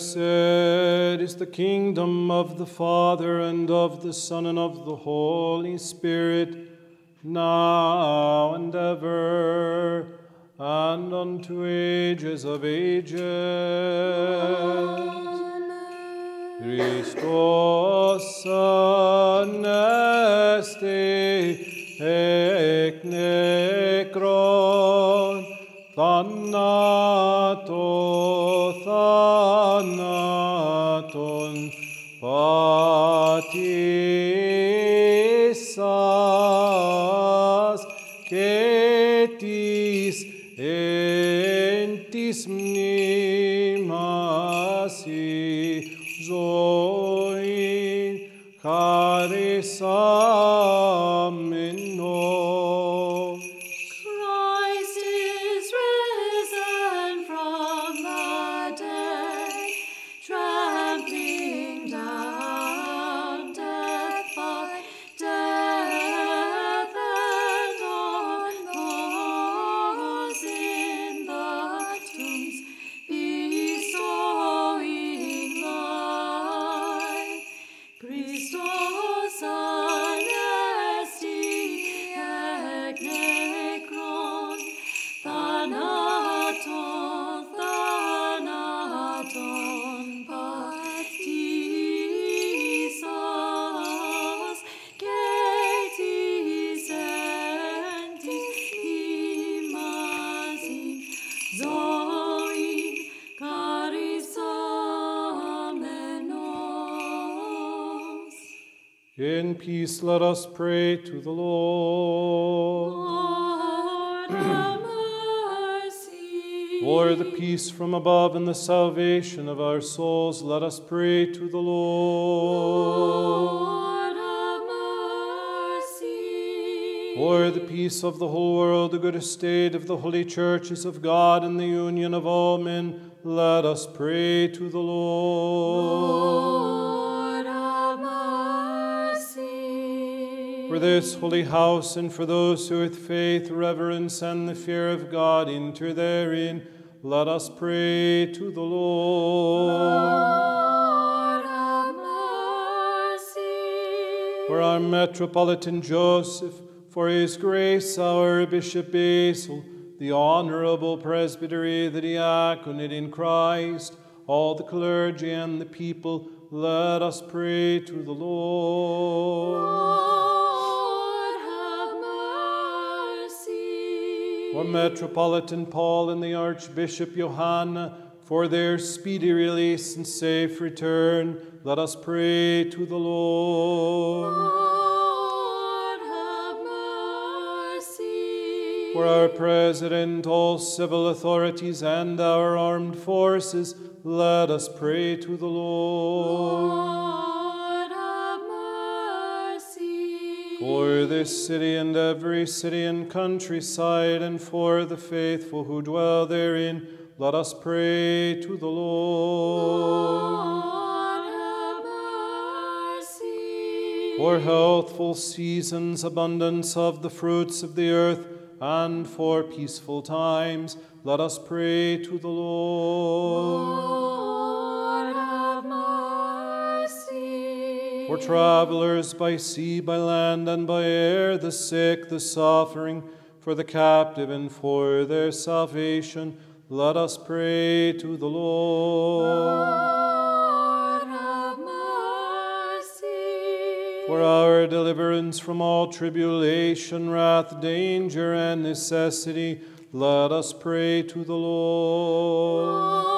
Blessed is the kingdom of the Father and of the Son and of the Holy Spirit, now and ever. Nekron thanato thanaton salvation of our souls, let us pray to the Lord. Lord have mercy. For the peace of the whole world, the good estate of the holy churches of God, and the union of all men, let us pray to the Lord. Lord have mercy. For this holy house, and for those who with faith, reverence, and the fear of God enter therein, let us pray to the Lord. Lord mercy. For our Metropolitan Joseph, for his grace, our Bishop Basil, the honorable presbytery, the diaconate in Christ, all the clergy and the people, let us pray to the Lord. Lord For Metropolitan Paul and the Archbishop Yohanna, for their speedy release and safe return, let us pray to the Lord. Lord have mercy. For our President, all civil authorities, and our armed forces, let us pray to the Lord. Lord For this city and every city and countryside, and for the faithful who dwell therein, let us pray to the Lord. Lord. For healthful seasons, abundance of the fruits of the earth, and for peaceful times, let us pray to the Lord. Lord For travelers by sea, by land, and by air, the sick, the suffering, for the captive, and for their salvation, let us pray to the Lord. Lord have mercy. For our deliverance from all tribulation, wrath, danger, and necessity, let us pray to the Lord. Lord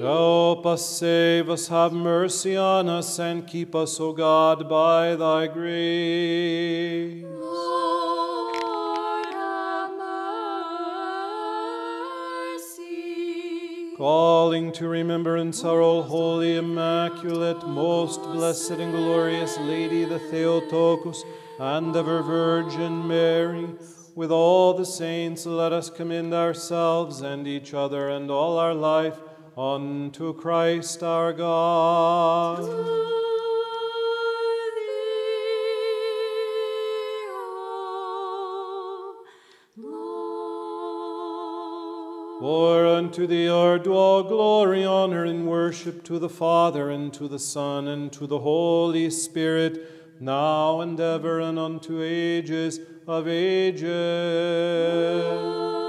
Help us, save us, have mercy on us, and keep us, O God, by thy grace. Lord have mercy. Calling to remembrance our all holy, immaculate, most blessed, and glorious Lady, the Theotokos, and ever Virgin Mary, with all the saints, let us commend ourselves and each other and all our life unto Christ our God. For unto thee are due all glory, honor, and worship to the Father, and to the Son, and to the Holy Spirit, now and ever, and unto ages of ages. The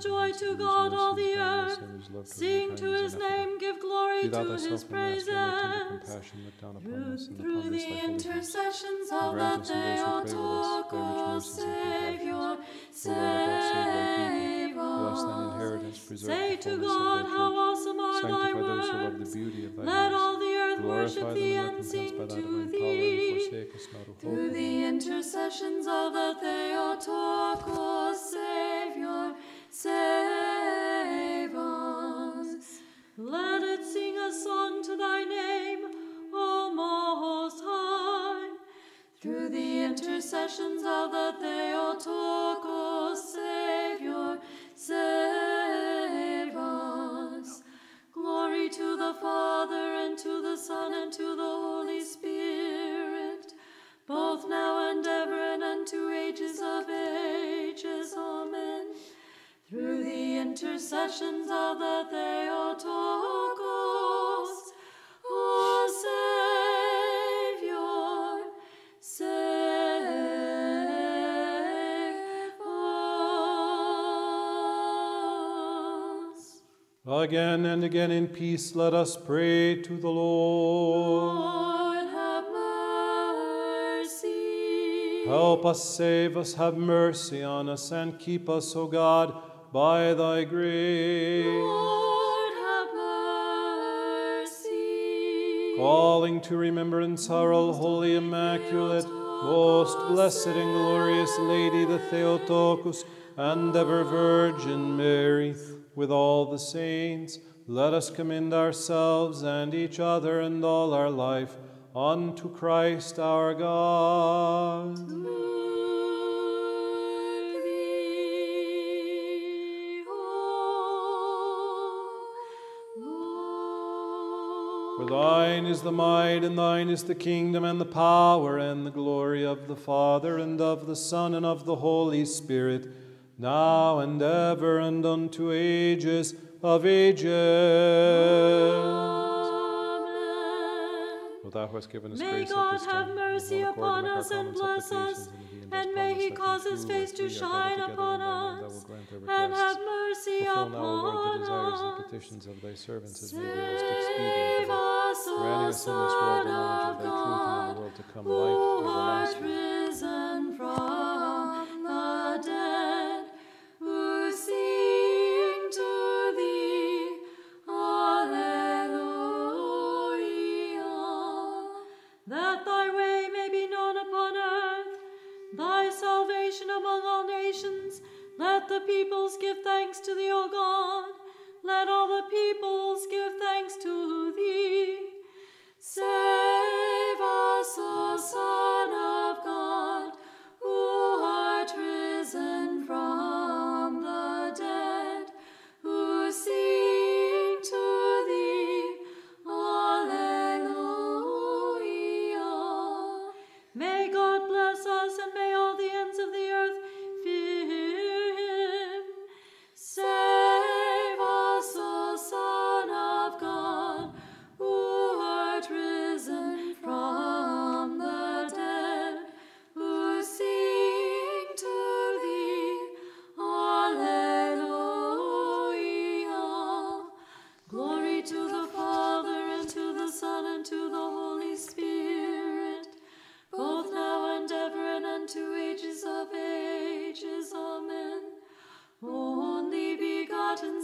joy to God, all the earth. and his love toward Sing to his name, give glory to his praises. and thy tender compassion look down upon Through, through the thy holy house. intercessions of the us and those who pray with us thy rich Theotokos, Savior, O Lord our God, save thy people. Us. Say to God, how awesome are thy Sanctify those who love the works. beauty of thy Let all the earth worship thee and sing to divine power, and thee. forsake us not, O hope. Through the intercessions of the Theotokos, Savior, save us. Let it sing a song to thy name, O Most High. Through the intercessions of the Theotokos, Savior, save us. Glory to the Father, and to the Son, and to the Holy Spirit, both now and ever, and unto ages intercessions of the Theotokos, O Savior, save us. Again and again in peace let us pray to the Lord. Lord, have mercy. Help us, save us, have mercy on us, and keep us, O God, by thy grace. Lord, have mercy. Calling to remembrance our all holy, immaculate, most blessed and glorious Lady, the Theotokos, and ever Virgin Mary, with all the saints, let us commend ourselves and each other and all our life unto Christ our God. For thine is the might, and thine is the kingdom, and the power, and the glory of the Father, and of the Son, and of the Holy Spirit, now and ever, and unto ages of ages. Amen. O thou hast given us May grace at this have time, mercy and upon us and bless us, and this may he cause his face to three are gathered shine upon in thy name, thou us, wilt grant their and have mercy Fulfill now, O Lord, the desires and us. petitions of thy servants as may be most expedient Granting us in this world the knowledge of thy truth, and in the world to come life everlasting. risen from the dead, who sing to thee, Alleluia. That thy way may be known upon earth, thy salvation among all nations. Let the peoples give thanks to thee, O God. Let all the peoples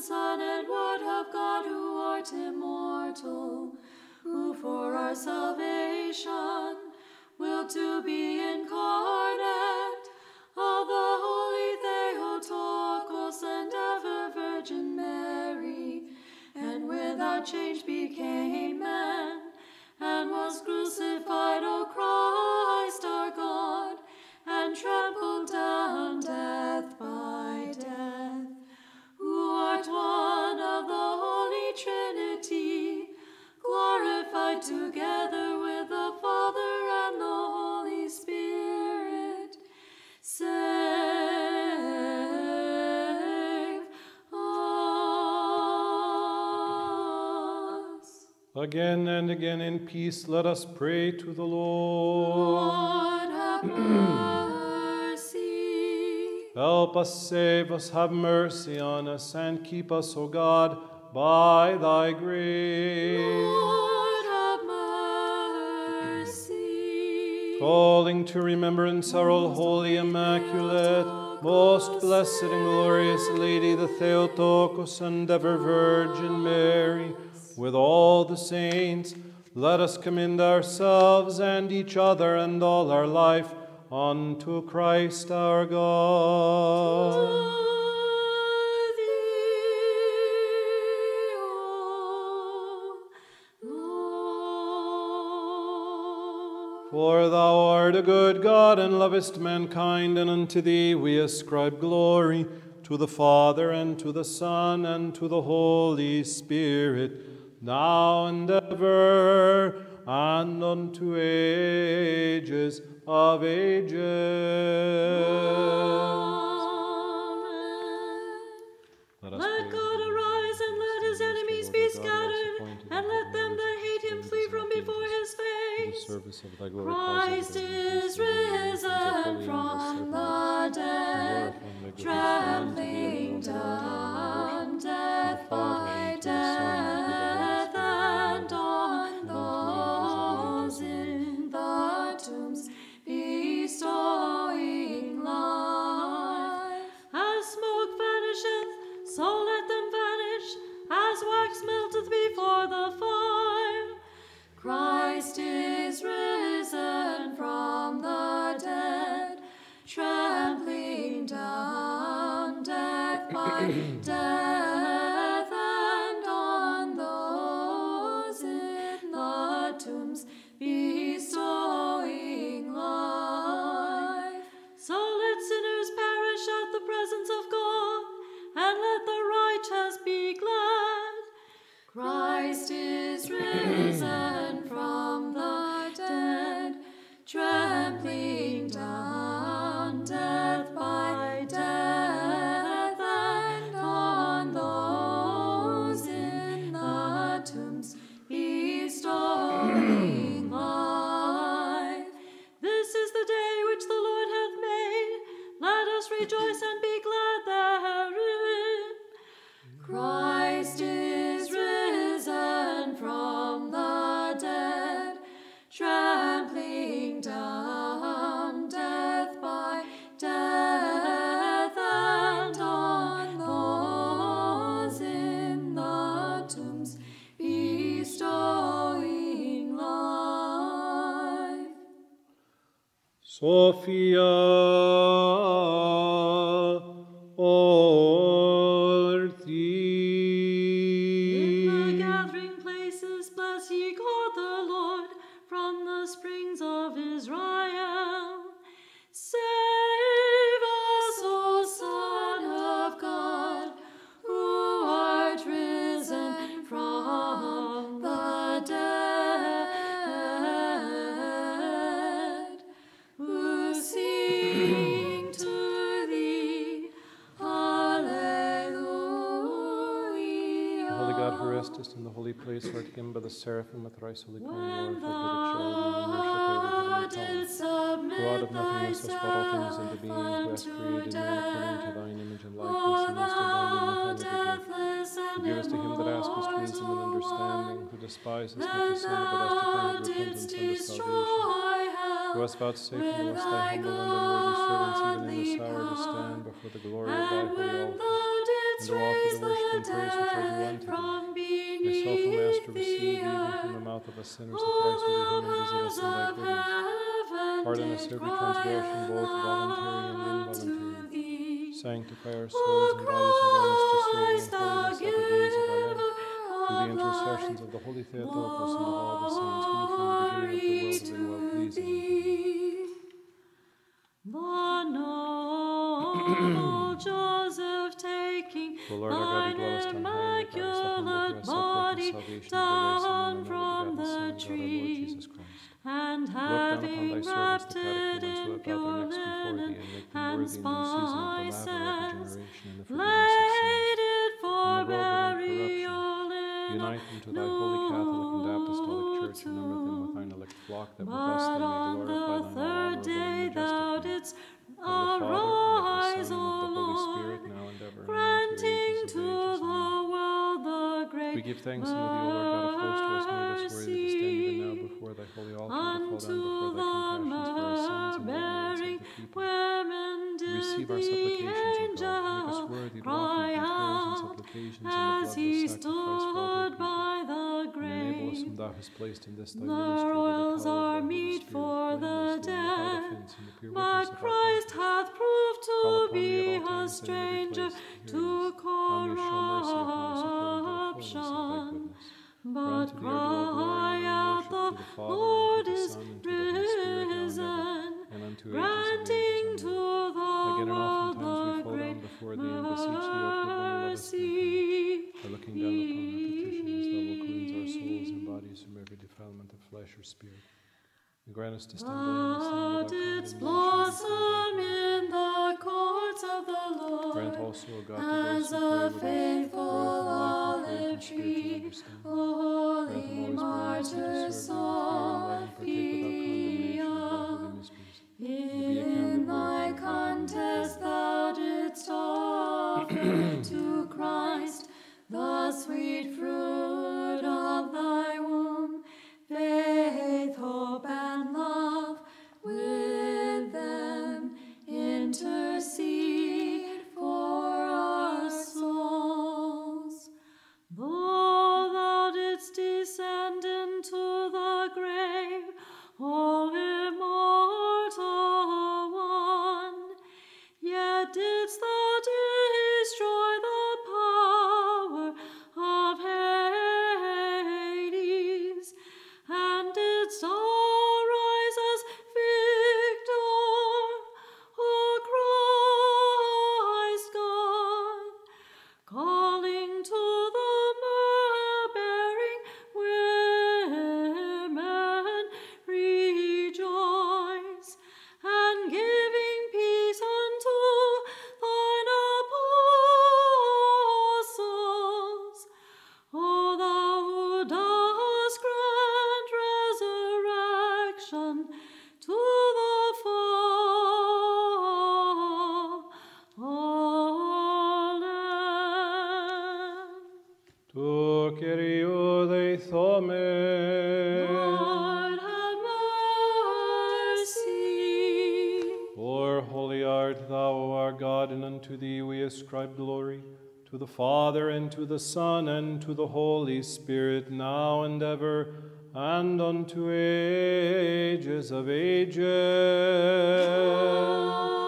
Son and Word of God, who art immortal, who for our salvation will to be incarnate. Of the Holy Theotokos and ever Virgin Mary, and without change became together with the Father and the Holy Spirit. Save us. Again and again in peace, let us pray to the Lord. Lord have mercy. Help us, save us, have mercy on us, and keep us, O God, by thy grace. Lord, to remembrance our all holy, immaculate, most blessed and glorious Lady, the Theotokos and ever Virgin Mary, with all the saints, let us commend ourselves and each other and all our life unto Christ our God. For thou art a good God and lovest mankind, and unto thee we ascribe glory, to the Father, and to the Son, and to the Holy Spirit, now and ever, and unto ages of ages. Let of thy glory. Christ is risen from the dead, trampling down death by death, and on those in the tombs bestowing life. As smoke vanisheth, so let them vanish, as wax melteth before the fire. Christ is risen from the dead, trampling down death by death, and on those in the tombs bestowing life. So let sinners perish at the presence of God, and let the righteous be glad. Christ is risen seraphim with thrice holy crown, glorified by the cherubim, and thou worshipped every didst heavenly. Who out of nothingness hast brought all things into being, who hast created man according to thine image and likeness, and hast thou endowed him with every gift. Who givest to him that asketh wisdom and understanding, who despisest not the sinner, but hast declared repentance unto salvation. Who hast vouchsafed unto with us thy thy humble and unworthy servants, even in this hour, to stand before the glory of thy holy altar. and to offer the worship and praise which are due unto thee. From Myself, O Master, receive even from the mouth of us sinners, the thrice holy the hymn visit us in thy goodness. Pardon us every transgression, both voluntary and involuntary. Sanctify our souls and bodies and us to serve in the holiness all the days of our life. Through the intercessions of the holy Theotokos and of all the saints who from the beginning of the world have been well pleasing. The Joseph taking O Lord our God, who dwellest on high, the humble, who immaculate hast body the salvation of down from the the Son, God our Lord tree, and having wrapped it in pure linen and make give thanks unto thee, O Lord God of hosts, who hast made us worthy to stand even now before thy holy altar, to fall down before thy compassions for our sins and the ignorance of the people. Receive our supplications, O God. Make us worthy to offer prayers and supplications in the as he bloodless sacrifice for all stood by the And enable us grave. whom thou hast placed in this thy The ministry the royals power of are meet for the dead, offense the pure But Christ hath proved to be a times and in every stranger to us. The Holy Spirit, now and ever, risen, and unto ages of granting to the Again world the great before thee and beseech thee, O good one, to let us be mercy. By looking down upon our petitions, thou wilt cleanse our souls and bodies from every defilement of flesh or spirit. And grant us to stand blameless Thou and without didst condemnation blossom in the courts of the throne. Grant Lord also, O God, as a pray with us, faithful growth in life and faith olive tree. Holy Grant them always blameless to martyrs, serve thee with fear and love and partake without condemnation of thy mysteries. In thy worthy of thy contest thou didst offer to Christ the sweet fruit of thy faith, hope, and love. With them intercede eleithome. Lord have mercy. For holy art thou, our God, and unto thee we ascribe glory, to the Father, and to the Son, and to the Holy Spirit, now and ever, and unto ages of ages. Amen.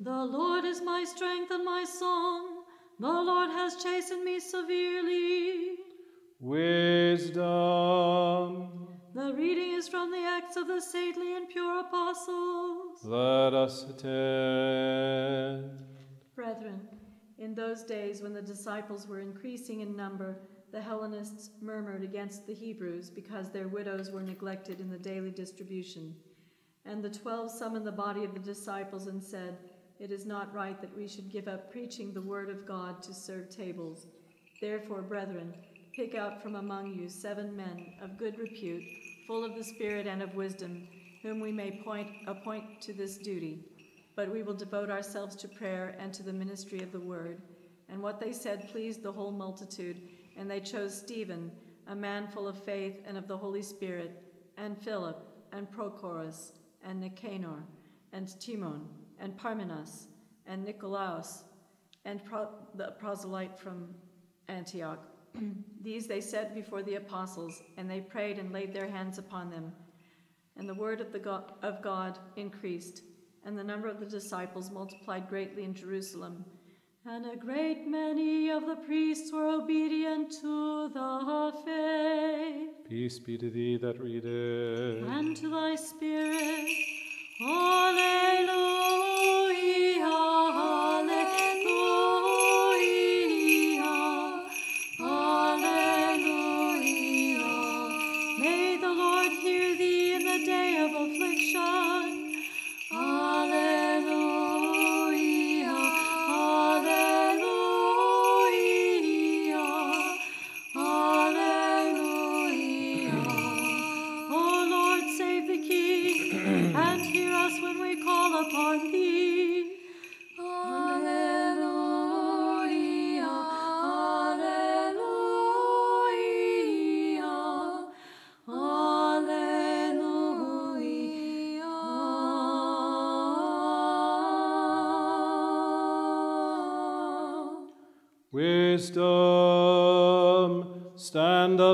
The Lord is my strength and my song. The Lord has chastened me severely. Wisdom. The reading is from the Acts of the Saintly and Pure Apostles. Let us attend. Brethren, in those days when the disciples were increasing in number, the Hellenists murmured against the Hebrews because their widows were neglected in the daily distribution. And the twelve summoned the body of the disciples and said, It is not right that we should give up preaching the word of God to serve tables. Therefore, brethren, pick out from among you seven men of good repute, full of the Spirit and of wisdom, whom we may point, appoint to this duty. But we will devote ourselves to prayer and to the ministry of the word. And what they said pleased the whole multitude, and they chose Stephen, a man full of faith and of the Holy Spirit, and Philip, and Prochorus, and Nicanor, and Timon, and Parmenas, and Nicolaus, and Pro- the proselyte from Antioch. These they set before the apostles, and they prayed and laid their hands upon them. And the word of, the God, of God increased, and the number of the disciples multiplied greatly in Jerusalem. And a great many of the priests were obedient to the faith. Peace be to thee that readeth. And to thy spirit. Alleluia,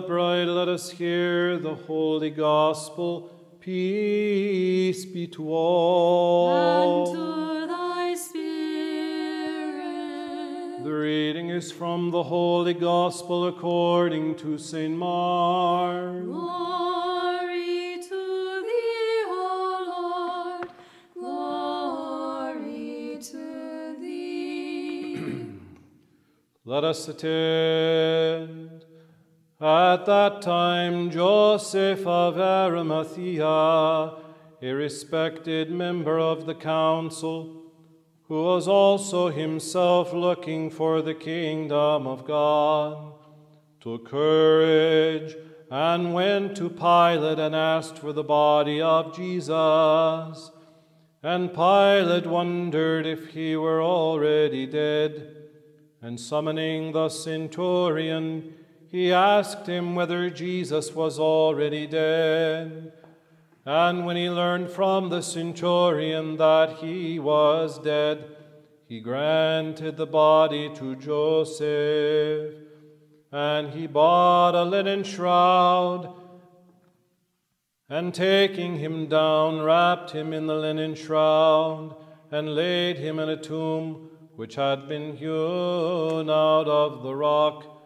Upright, let us hear the holy gospel. Peace be to all. And to thy spirit. The reading is from the Holy Gospel according to St. Mark. Glory to thee, O Lord. Glory to thee. Let us attend. At that time, Joseph of Arimathea, a respected member of the council, who was also himself looking for the kingdom of God, took courage and went to Pilate and asked for the body of Jesus. And Pilate wondered if he were already dead. And summoning the centurion, he asked him whether Jesus was already dead. And when he learned from the centurion that he was dead, he granted the body to Joseph. And he bought a linen shroud, and taking him down, wrapped him in the linen shroud, and laid him in a tomb which had been hewn out of the rock.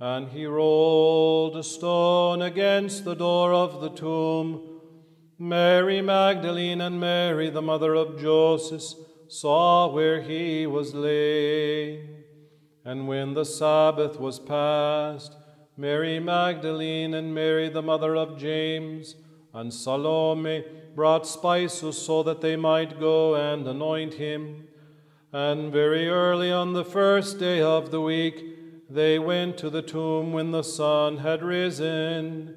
And he rolled a stone against the door of the tomb. Mary Magdalene and Mary, the mother of Joseph, saw where he was laid. And when the Sabbath was past, Mary Magdalene and Mary, the mother of James, and Salome brought spices so that they might go and anoint him. And very early on the first day of the week, they went to the tomb when the sun had risen.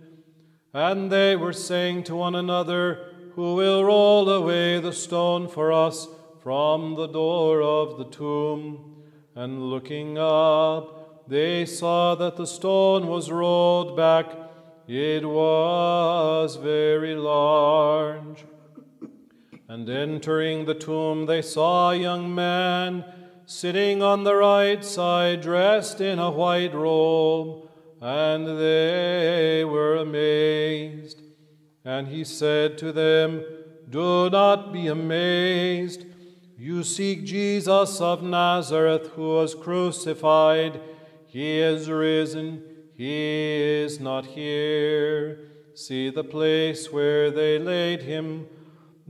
And they were saying to one another, Who will roll away the stone for us from the door of the tomb? And looking up, they saw that the stone was rolled back it was very large. And entering the tomb, they saw a young man sitting on the right side, dressed in a white robe, and they were amazed. And he said to them, Do not be amazed. You seek Jesus of Nazareth, who was crucified. He is risen. He is not here. See the place where they laid him.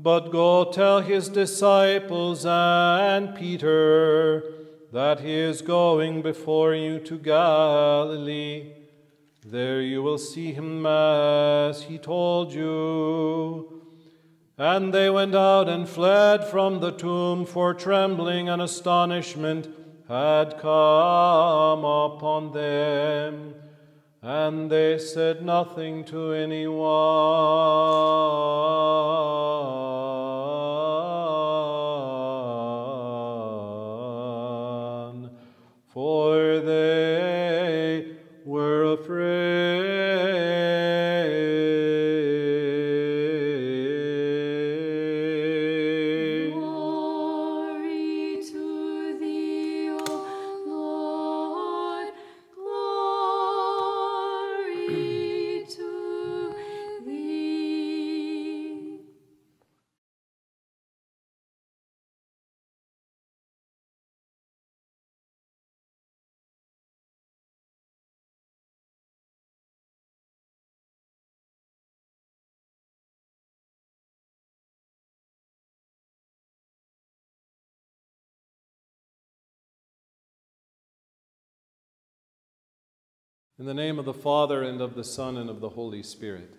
But go tell his disciples and Peter that he is going before you to Galilee. There you will see him as he told you. And they went out and fled from the tomb, for trembling and astonishment had come upon them. And they said nothing to anyone, In the name of the Father, and of the Son, and of the Holy Spirit.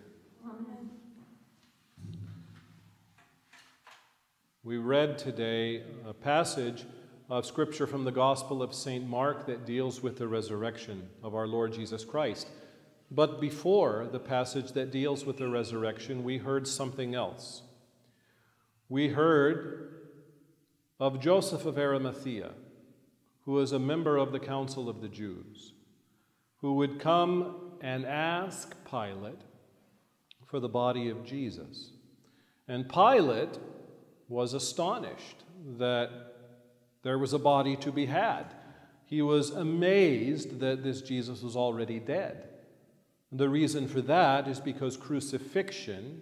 Amen. We read today a passage of Scripture from the Gospel of St. Mark that deals with the resurrection of our Lord Jesus Christ. But before the passage that deals with the resurrection, we heard something else. We heard of Joseph of Arimathea, who was a member of the Council of the Jews who would come and ask Pilate for the body of Jesus. And Pilate was astonished that there was a body to be had. He was amazed that this Jesus was already dead. The reason for that is because crucifixion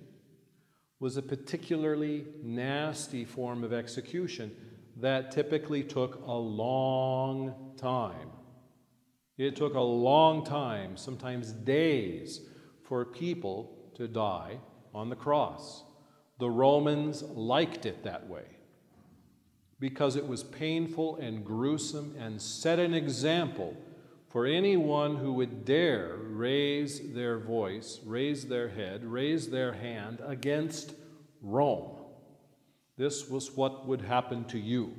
was a particularly nasty form of execution that typically took a long time. It took a long time, sometimes days, for people to die on the cross. The Romans liked it that way because it was painful and gruesome and set an example for anyone who would dare raise their voice, raise their head, raise their hand against Rome. This was what would happen to you.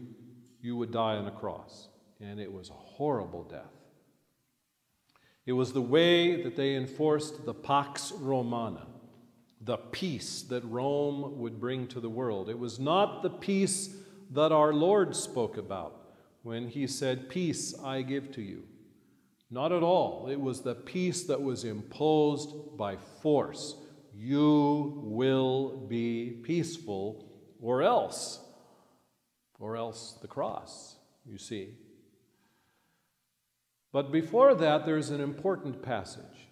You would die on a cross, and it was a horrible death. It was the way that they enforced the Pax Romana, the peace that Rome would bring to the world. It was not the peace that our Lord spoke about when he said, Peace I give to you. Not at all. It was the peace that was imposed by force. You will be peaceful, or else, or else the cross, you see. But before that, there's an important passage.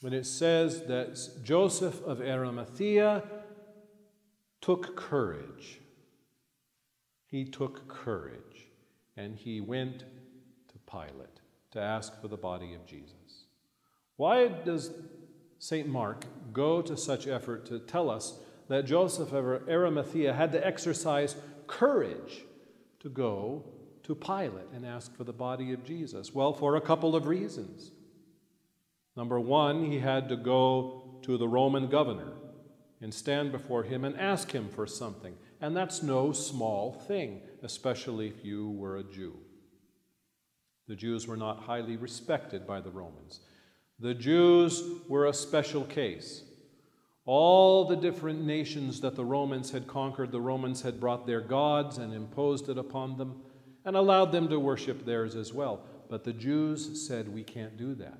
When it says that Joseph of Arimathea took courage. He took courage and he went to Pilate to ask for the body of Jesus. Why does St. Mark go to such effort to tell us that Joseph of Arimathea had to exercise courage to go to Pilate and ask for the body of Jesus? Well, for a couple of reasons. Number one, he had to go to the Roman governor and stand before him and ask him for something. And that's no small thing, especially if you were a Jew. The Jews were not highly respected by the Romans. The Jews were a special case. All the different nations that the Romans had conquered, the Romans had brought their gods and imposed it upon them and allowed them to worship theirs as well. But the Jews said, We can't do that.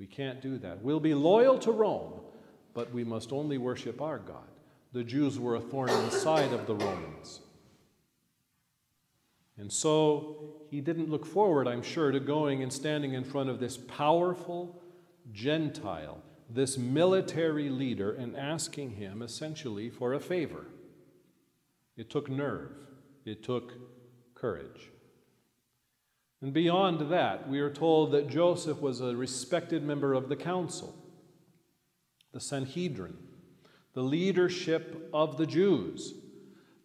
We can't do that. We'll be loyal to Rome, but we must only worship our God. The Jews were a thorn in the side of the Romans. And so he didn't look forward, I'm sure, to going and standing in front of this powerful Gentile, this military leader, and asking him essentially for a favor. It took nerve, it took courage. And beyond that, we are told that Joseph was a respected member of the council, the Sanhedrin, the leadership of the Jews.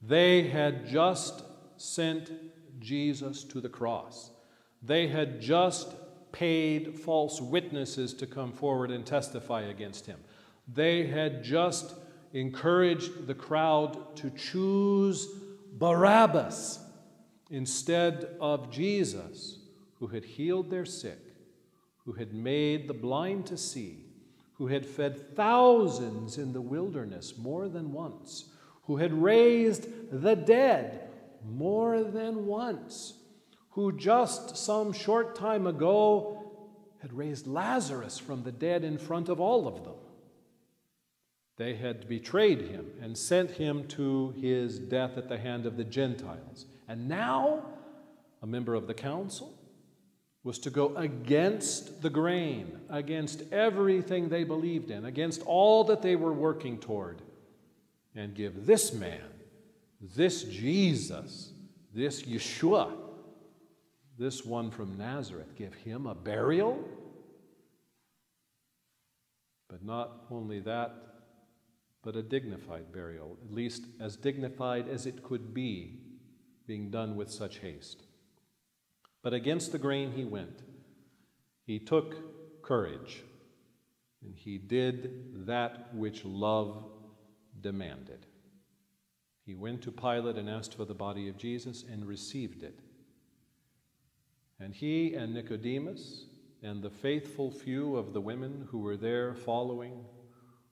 They had just sent Jesus to the cross. They had just paid false witnesses to come forward and testify against him. They had just encouraged the crowd to choose Barabbas instead of Jesus, who had healed their sick, who had made the blind to see, who had fed thousands in the wilderness more than once, who had raised the dead more than once, who just some short time ago had raised Lazarus from the dead in front of all of them. They had betrayed him and sent him to his death at the hand of the Gentiles. And now, a member of the council was to go against the grain, against everything they believed in, against all that they were working toward, and give this man this Jesus, this Yeshua, this one from Nazareth, give him a burial? But not only that, but a dignified burial, at least as dignified as it could be, being done with such haste. But against the grain he went. He took courage, and he did that which love demanded. He went to Pilate and asked for the body of Jesus and received it. And he and Nicodemus and the faithful few of the women who were there following,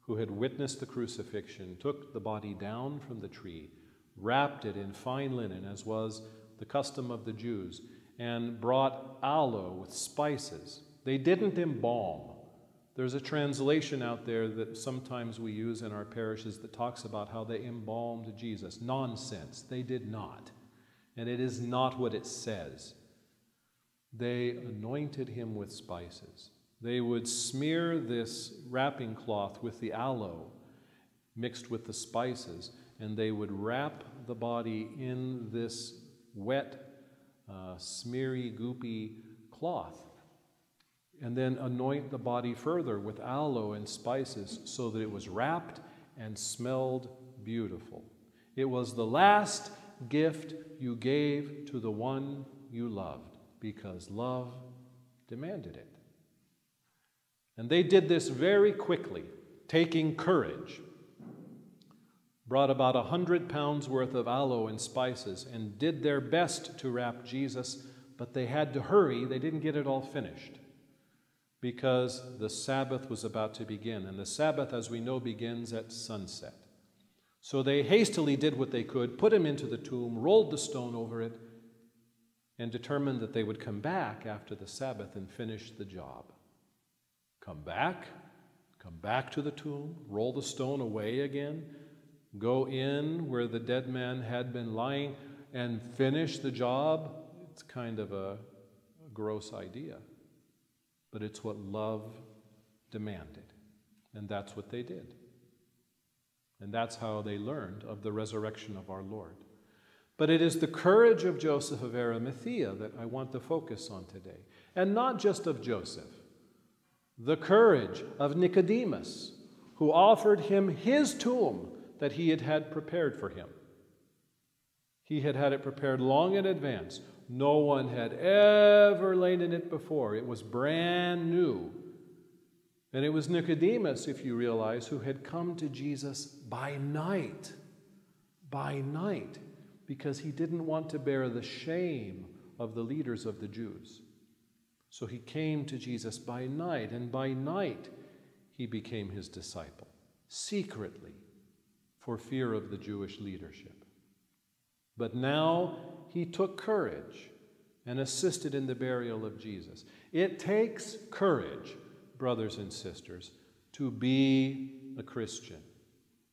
who had witnessed the crucifixion, took the body down from the tree, wrapped it in fine linen, as was the custom of the Jews, and brought aloe with spices. They didn't embalm, there's a translation out there that sometimes we use in our parishes that talks about how they embalmed Jesus. Nonsense. They did not. And it is not what it says. They anointed him with spices. They would smear this wrapping cloth with the aloe mixed with the spices, and they would wrap the body in this wet, uh, smeary, goopy cloth and then anoint the body further with aloe and spices so that it was wrapped and smelled beautiful. It was the last gift you gave to the one you loved because love demanded it. And they did this very quickly, taking courage. Brought about a hundred pounds worth of aloe and spices and did their best to wrap Jesus, but they had to hurry. They didn't get it all finished because the Sabbath was about to begin. And the Sabbath, as we know, begins at sunset. So they hastily did what they could, put him into the tomb, rolled the stone over it, and determined that they would come back after the Sabbath and finish the job. Come back, come back to the tomb, roll the stone away again, go in where the dead man had been lying, and finish the job. It's kind of a, gross idea but it's what love demanded. And that's what they did. And that's how they learned of the resurrection of our Lord. But it is the courage of Joseph of Arimathea that I want to focus on today. And not just of Joseph, the courage of Nicodemus, who offered him his tomb that he had had prepared for him. He had had it prepared long in advance, no one had ever lain in it before. It was brand new. And it was Nicodemus, if you realize, who had come to Jesus by night. By night. Because he didn't want to bear the shame of the leaders of the Jews. So he came to Jesus by night, and by night he became his disciple, secretly, for fear of the Jewish leadership. But now he took courage and assisted in the burial of Jesus. It takes courage, brothers and sisters, to be a Christian.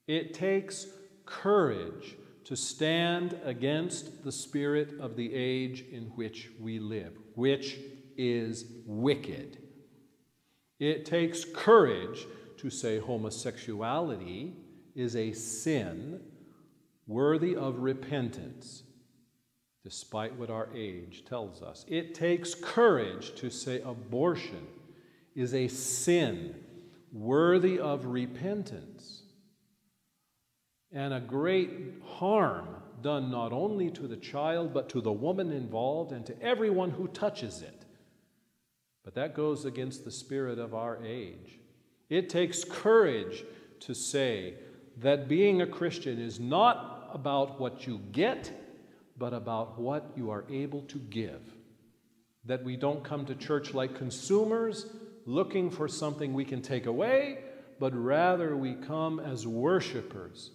It takes courage to stand against the spirit of the age in which we live, which is wicked. It takes courage to say homosexuality is a sin worthy of repentance, despite what our age tells us. It takes courage to say abortion is a sin worthy of repentance and a great harm done not only to the child, but to the woman involved and to everyone who touches it. But that goes against the spirit of our age. It takes courage to say that being a Christian is not about what you get, but about what you are able to give. That we don't come to church like consumers looking for something we can take away, but rather we come as worshipers,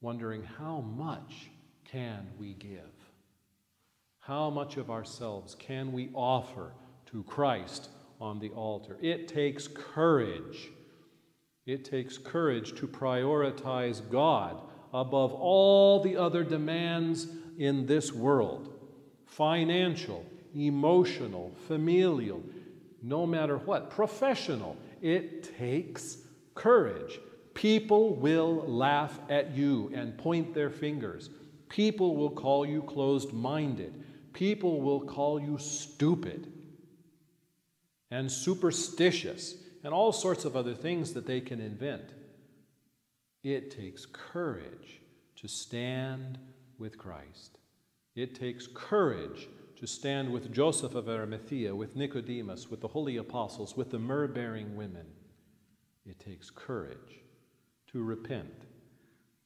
wondering how much can we give? How much of ourselves can we offer to Christ on the altar? It takes courage. It takes courage to prioritize God above all the other demands in this world financial, emotional, familial, no matter what, professional. It takes courage. People will laugh at you and point their fingers. People will call you closed minded. People will call you stupid and superstitious and all sorts of other things that they can invent. It takes courage to stand with Christ. It takes courage to stand with Joseph of Arimathea, with Nicodemus, with the holy apostles, with the myrrh bearing women. It takes courage to repent.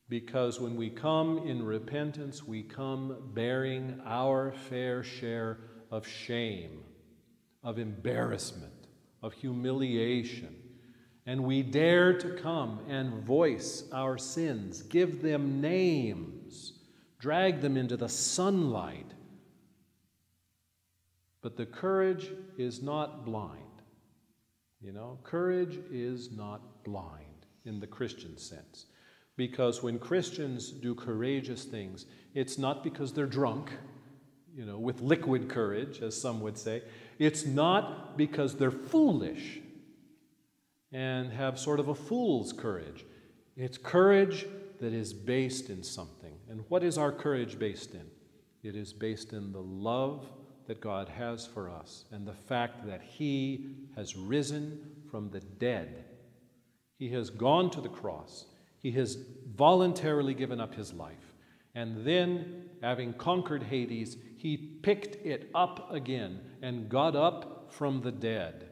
Because when we come in repentance, we come bearing our fair share of shame, of embarrassment, of humiliation. And we dare to come and voice our sins, give them names, drag them into the sunlight but the courage is not blind. You know, courage is not blind in the Christian sense. Because when Christians do courageous things, it's not because they're drunk, you know, with liquid courage, as some would say. It's not because they're foolish and have sort of a fool's courage. It's courage that is based in something. And what is our courage based in? It is based in the love that God has for us and the fact that He has risen from the dead. He has gone to the cross. He has voluntarily given up His life. And then, having conquered Hades, He picked it up again and got up from the dead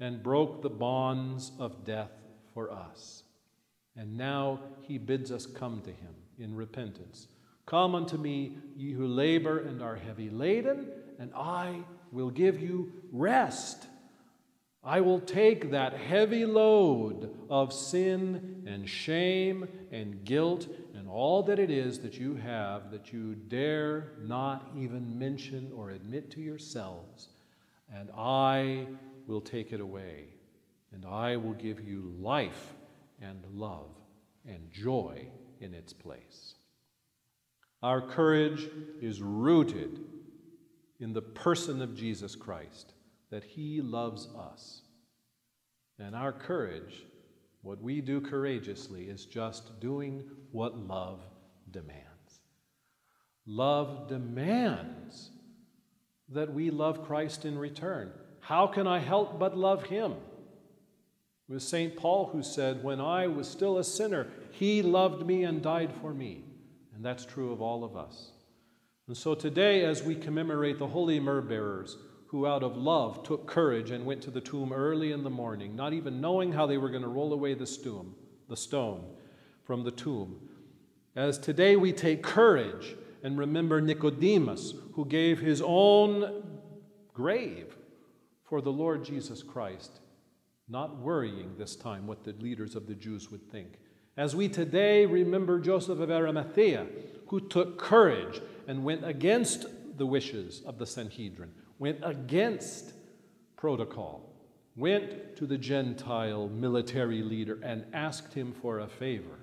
and broke the bonds of death for us. And now He bids us come to Him in repentance Come unto me, ye who labor and are heavy laden, and I will give you rest. I will take that heavy load of sin and shame and guilt and all that it is that you have that you dare not even mention or admit to yourselves, and I will take it away. And I will give you life and love and joy in its place. Our courage is rooted in the person of Jesus Christ, that He loves us. And our courage, what we do courageously, is just doing what love demands. Love demands that we love Christ in return. How can I help but love Him? It was St. Paul who said, When I was still a sinner, He loved me and died for me. And that's true of all of us. And so today, as we commemorate the holy myrrh bearers who, out of love, took courage and went to the tomb early in the morning, not even knowing how they were going to roll away the stone, the stone from the tomb, as today we take courage and remember Nicodemus, who gave his own grave for the Lord Jesus Christ, not worrying this time what the leaders of the Jews would think. As we today remember Joseph of Arimathea, who took courage and went against the wishes of the Sanhedrin, went against protocol, went to the Gentile military leader and asked him for a favor.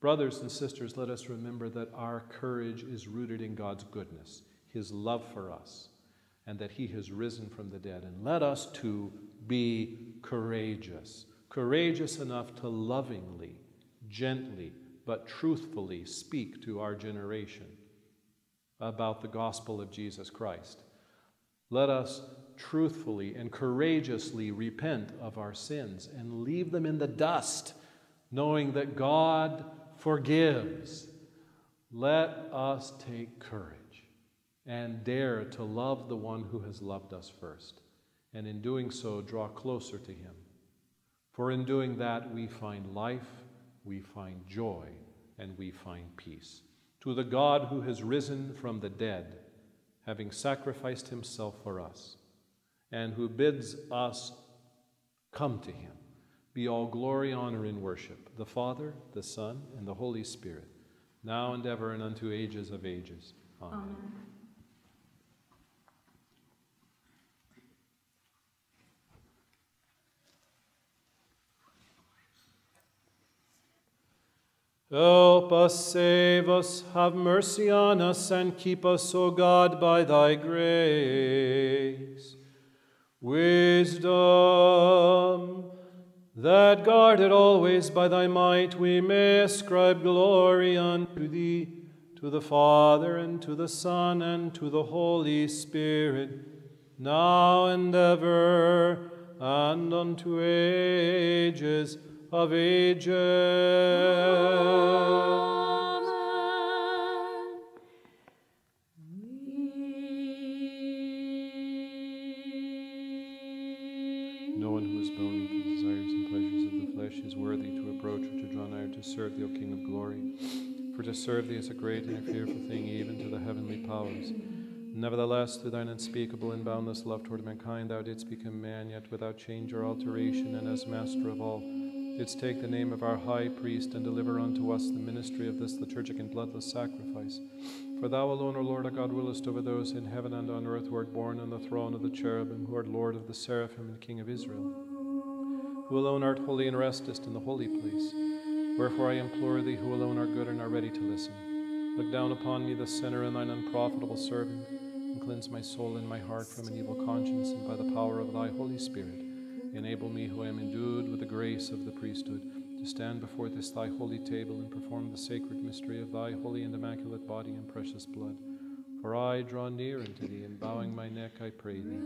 Brothers and sisters, let us remember that our courage is rooted in God's goodness, His love for us, and that He has risen from the dead. And let us too be courageous, courageous enough to lovingly, gently, but truthfully speak to our generation about the gospel of Jesus Christ. Let us truthfully and courageously repent of our sins and leave them in the dust, knowing that God forgives. Let us take courage and dare to love the one who has loved us first, and in doing so, draw closer to him. For in doing that, we find life, we find joy, and we find peace. To the God who has risen from the dead, having sacrificed himself for us, and who bids us come to him, be all glory, honor, and worship, the Father, the Son, and the Holy Spirit, now and ever and unto ages of ages. Amen. Amen. Help us, save us, have mercy on us, and keep us, O God, by thy grace. Wisdom, that guarded always by thy might, we may ascribe glory unto thee, to the Father, and to the Son, and to the Holy Spirit, now and ever, and unto ages of ages. No one who is bound with the desires and pleasures of the flesh is worthy to approach or to draw nigh to serve thee, O King of glory. For to serve thee is a great and a fearful thing, even to the heavenly powers. Nevertheless, through thine unspeakable and boundless love toward mankind, thou didst become man, yet without change or alteration, and as master of all didst take the name of our high priest and deliver unto us the ministry of this liturgic and bloodless sacrifice. For thou alone, O Lord our God, willest over those in heaven and on earth who art borne on the throne of the cherubim, who art Lord of the seraphim and King of Israel, who alone art holy and restest in the holy place. Wherefore I implore thee, who alone art good and are ready to listen, look down upon me, the sinner and thine unprofitable servant, and cleanse my soul and my heart from an evil conscience, and by the power of thy Holy Spirit Enable me, who am endued with the grace of the priesthood, to stand before this thy holy table and perform the sacred mystery of thy holy and immaculate body and precious blood. For I draw near unto thee, and bowing my neck, I pray thee.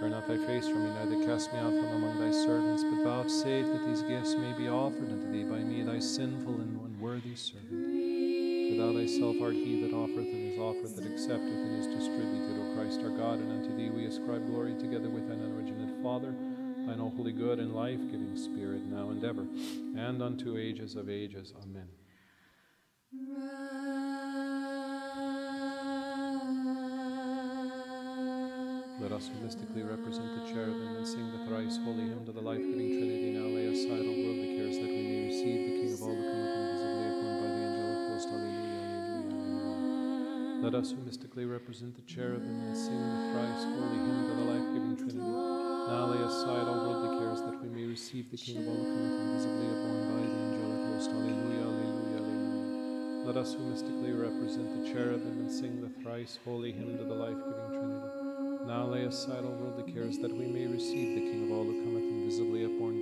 Turn not thy face from me, neither cast me out from among thy servants, but vouchsafe that these gifts may be offered unto thee by me, thy sinful and unworthy servant. For thou thyself art he that offereth and is offered, that accepteth and is distributed, O Christ our God, and unto thee we ascribe glory together with thine unoriginate Father thine holy good and life giving Spirit, now and ever, and unto ages of ages. Amen. Let us mystically represent the cherubim and sing the thrice holy hymn to the life giving Trinity. Now lay aside all worldly cares that we may receive the King of all who cometh invisibly upon by the angelic host. Alleluia, alleluia. Let us who mystically represent the cherubim and sing the thrice holy hymn to the life giving Trinity. Now lay aside all worldly cares that we may receive the King of all who cometh invisibly upborne by the angelic host. Alleluia, alleluia, alleluia. Let us who mystically represent the cherubim and sing the thrice holy hymn to the life-giving Trinity. Now lay aside all worldly cares that we may receive the King of all who cometh invisibly upborne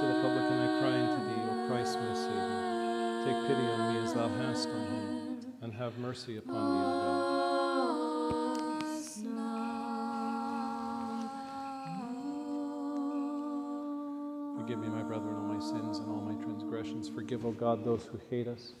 The the publican I cry unto thee, O Christ my Saviour. Take pity on me as thou hast on him, and have mercy upon me, O God. Forgive me, my brethren, all my sins and all my transgressions. Forgive, O God, those who hate us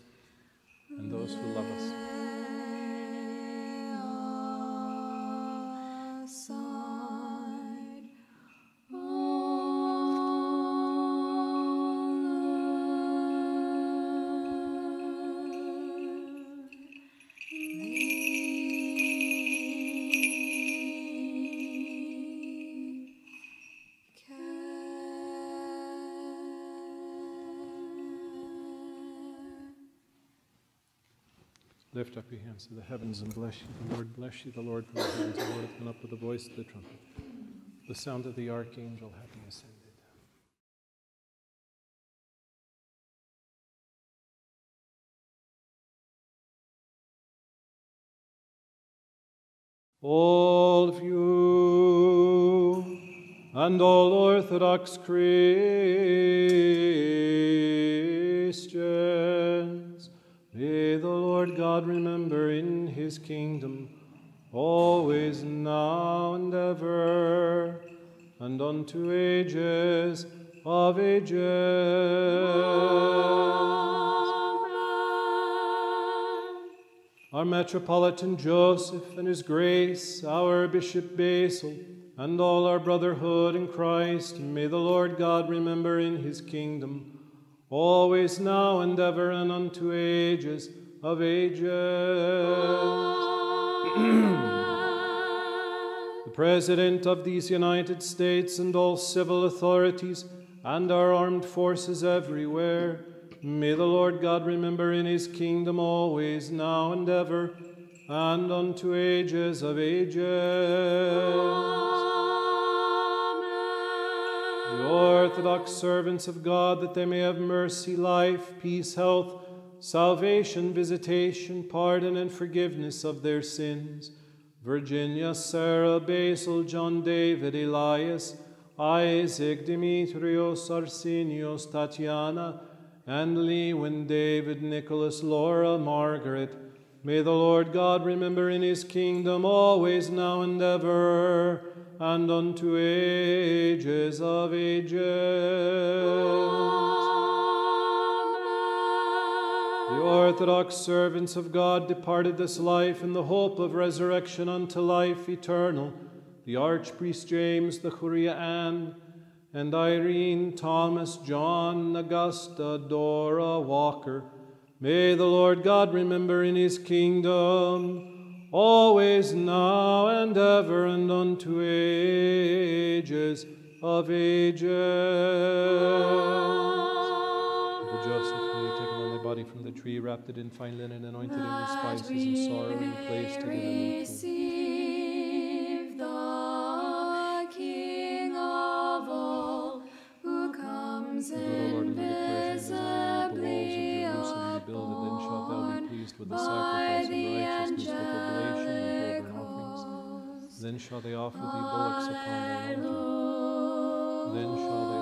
up your hands to the heavens and bless you. The Lord bless you. The Lord from the heavens. The Lord come up with the voice of the trumpet. The sound of the archangel having ascended. All of you and all Orthodox Christians unto ages of ages. Our Metropolitan Joseph and his grace, our Bishop Basil, and all our brotherhood in Christ, may the Lord God remember in his kingdom always now and ever and unto ages of ages. the President of these United States and all civil authorities and our armed forces everywhere, may the Lord God remember in his kingdom always, now and ever, and unto ages of ages Amen. the Orthodox servants of God, that they may have mercy, life, peace, health, salvation, visitation, pardon, and forgiveness of their sins. Virginia, Sarah, Basil, John David, Elias, Isaac, Demetrios, Arsenios, Tatiana, and Lewin, David, Nicholas, Laura, Margaret. May the Lord God remember in his kingdom always, now and ever and unto ages of ages. The Orthodox servants of God departed this life in the hope of resurrection unto life eternal. The Archpriest James, the Khouria Ann, and Irene, Thomas, John, Augusta, Dora, Walker. May the Lord God remember in his kingdom always now and ever and unto ages of ages. Uncle tree, wrapped it in fine linen, anointed it with spices and sorrow, and placed it in a with the sacrifice of righteousness, with oblation and burnt offerings. Then shall they offer thee bullocks upon thine altar. Then shall they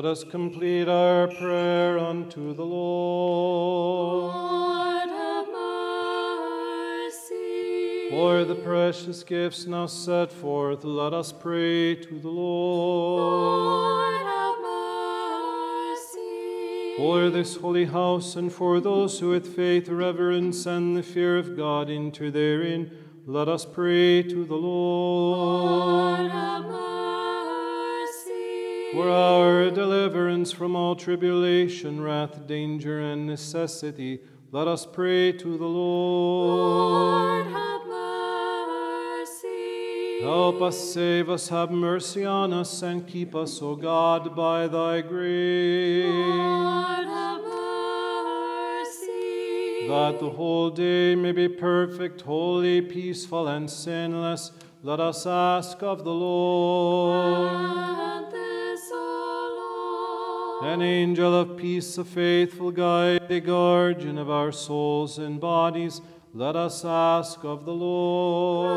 Let us complete our prayer unto the Lord. Lord, have mercy. For the precious gifts now set forth, let us pray to the Lord. Lord, have mercy. For this holy house and for those who with faith, reverence, and the fear of God enter therein, let us pray to the Lord, Lord. have mercy. For our deliverance from all tribulation, wrath, danger, and necessity, let us pray to the Lord, Lord. have mercy. Help us, save us, have mercy on us, and keep us, O God, by thy grace. Lord, have mercy. That the whole day may be perfect, holy, peaceful, and sinless, let us ask of the Lord. Grant this, O Lord. An angel of peace, a faithful guide, a guardian of our souls and bodies, let us ask of the Lord.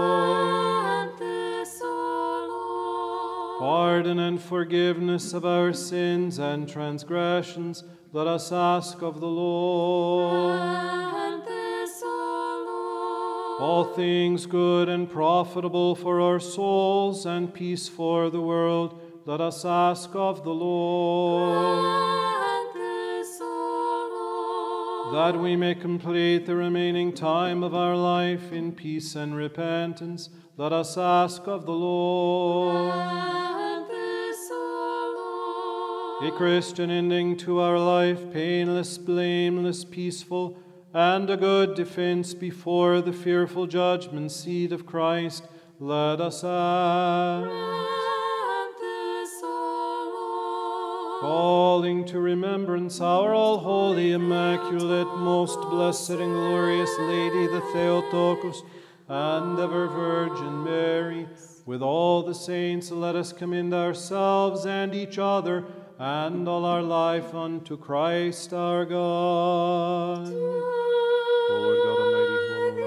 This, Lord. Pardon and forgiveness of our sins and transgressions, let us ask of the Lord. This, Lord. All things good and profitable for our souls and peace for the world, let us ask of the Lord. This, Lord. That we may complete the remaining time of our life in peace and repentance, let us ask of the Lord. This, O A Lord. Christian ending to our life, painless, blameless, peaceful, and a good defense before the fearful judgment seat of Christ, let us ask. Calling to remembrance our all holy, immaculate, most blessed and glorious Lady, the Theotokos, and ever Virgin Mary, with all the saints, let us commend ourselves and each other and all our life unto Christ our God. Lord God Almighty, who and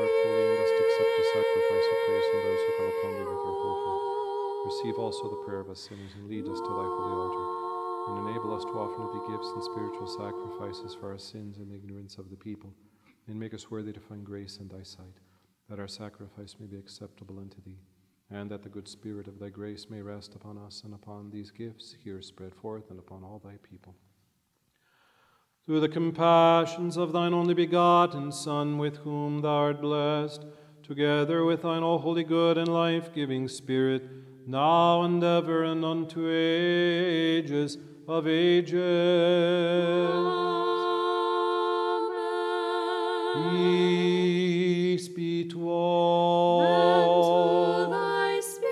sacrifice of praise from those who upon thee with their whole heart, receive also the prayer of us sinners and lead us to thy holy altar, and enable us to offer thee gifts and spiritual sacrifices for our sins and the ignorance of the people, and make us worthy to find grace in thy sight, that our sacrifice may be acceptable unto thee, and that the good spirit of thy grace may rest upon us and upon these gifts here spread forth and upon all thy people. Through the compassions of thine only begotten Son, with whom thou art blessed, together with thine all holy, good, and life giving Spirit, now and ever and unto ages of ages. Peace be to And to all. thy spirit.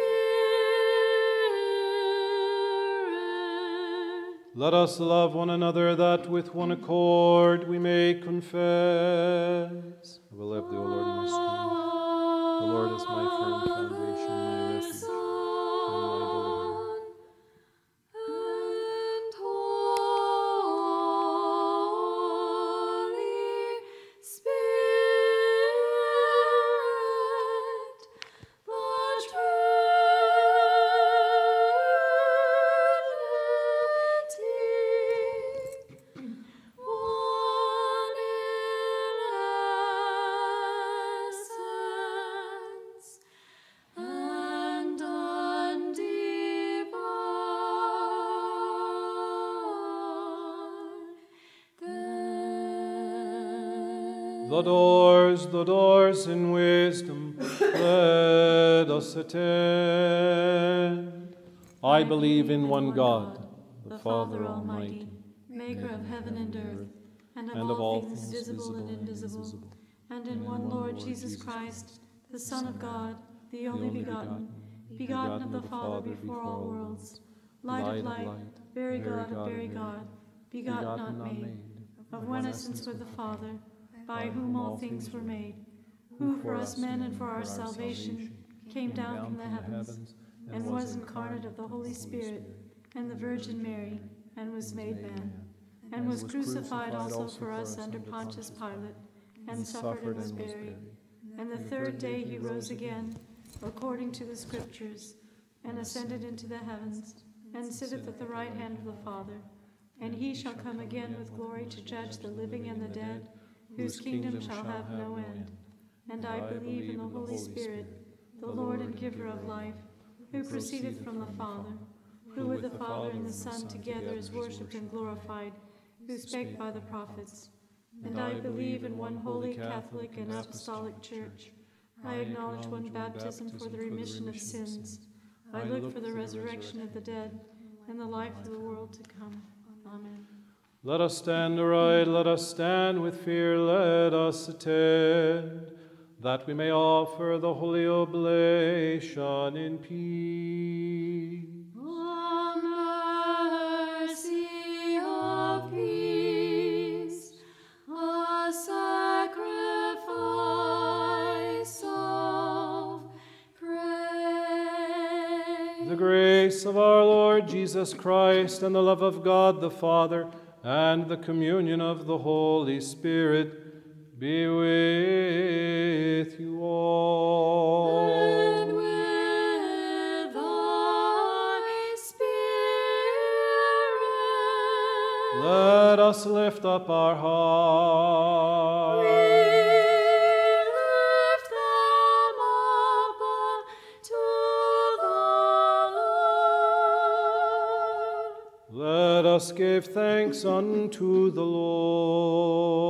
Let us love one another that with one accord we may confess. I will love thee, O Lord, my strength. The Lord is my firm us attend. I believe in one God, the Father Almighty, maker of heaven and earth, and of, all things visible and invisible, invisible, and in one Lord Jesus Christ, the Son of God, the only begotten, begotten of the Father before all worlds, light of light, very God of very God, begotten not made, of one essence with the Father, by whom all things were made, who for us men and for our salvation came down from the heavens, and was incarnate of the Holy Spirit and the Virgin Mary, and was made man, and was crucified also for us under Pontius Pilate, and suffered and was buried. And the third day he rose again, according to the Scriptures, and ascended into the heavens, and sitteth at the right hand of the Father. And he shall come again with glory to judge the living and the dead, whose kingdom shall have no end. And I believe in the Holy Spirit, the Lord and giver of life, who proceedeth from the Father, who with the Father and the Son together is worshipped and glorified, who spake by the prophets. And I believe in one holy Catholic and Apostolic Church. I acknowledge one baptism for the remission of sins. I look for the resurrection of the dead and the life of the world to come. Amen. Let us stand aright, let us stand with fear, let us attend, that we may offer the holy oblation in peace. O mercy of peace, a sacrifice of praise. The grace of our Lord Jesus Christ and the love of God the Father and the communion of the Holy Spirit be with you all. And with thy spirit. Let us lift up our hearts. We lift them up to the Lord. Let us give thanks unto the Lord.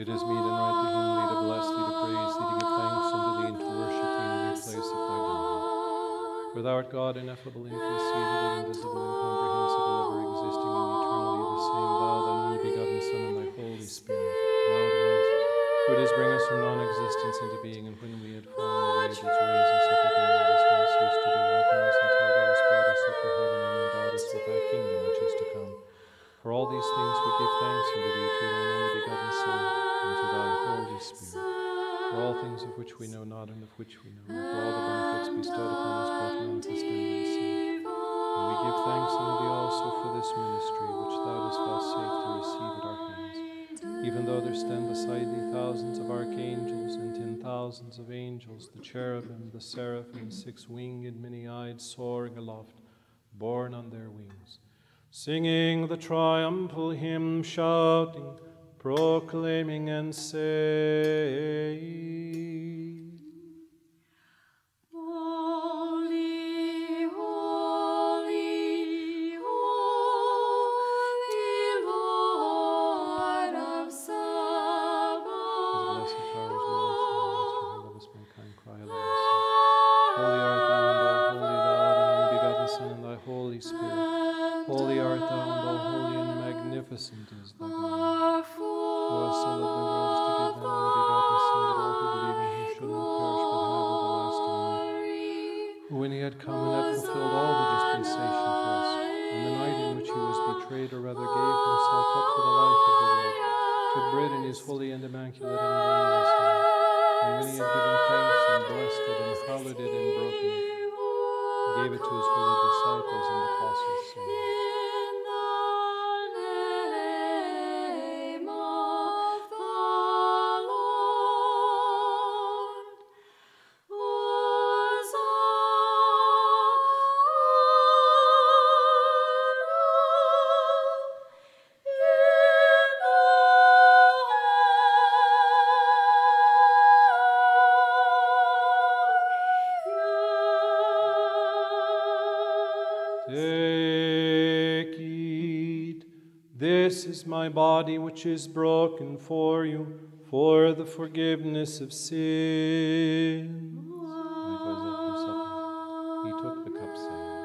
It is meet and right to thee to bless thee, to praise thee, to give thanks unto thee, and to worship thee in every place of thy dwelling. For thou art God, ineffable, inconceivable, invisible, incomprehensible, ever existing and eternally the same, thou, thine only begotten Son, and thy Holy Spirit, thou it was, who didst bring us from non-existence into being, and when we had fallen away, didst raise us up again, and this one ceased to do all things until thou hast brought us up to heaven, and endowed us with thy kingdom which is. For all these things we give thanks unto thee, to thine only begotten Son, and to thy Holy Spirit. For all things of which we know not and of which we know, for all the benefits bestowed upon us both manifest and unseen. And we give thanks unto thee also for this ministry which thou dost vouchsafe to receive at our hands. Even though there stand beside thee thousands of archangels and ten thousands of angels, the cherubim, the seraphim, six winged, many eyed, soaring aloft, borne on their wings, singing the triumphal hymn, shouting, proclaiming, and saying. Is my body which is broken for you for the forgiveness of sin. Likewise, after supper, he took the cup, saying,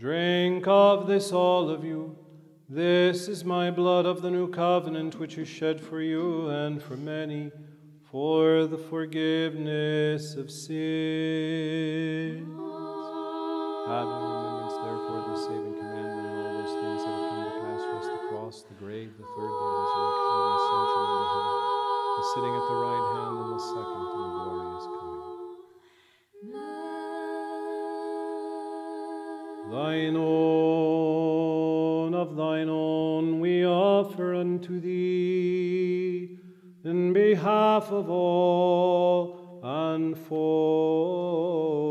Drink of this, all of you. This is my blood of the new covenant, which is shed for you and for many for the forgiveness of sins. Having remembrance, therefore, the saving Thine own, of thine own, we offer unto thee, in behalf of all and for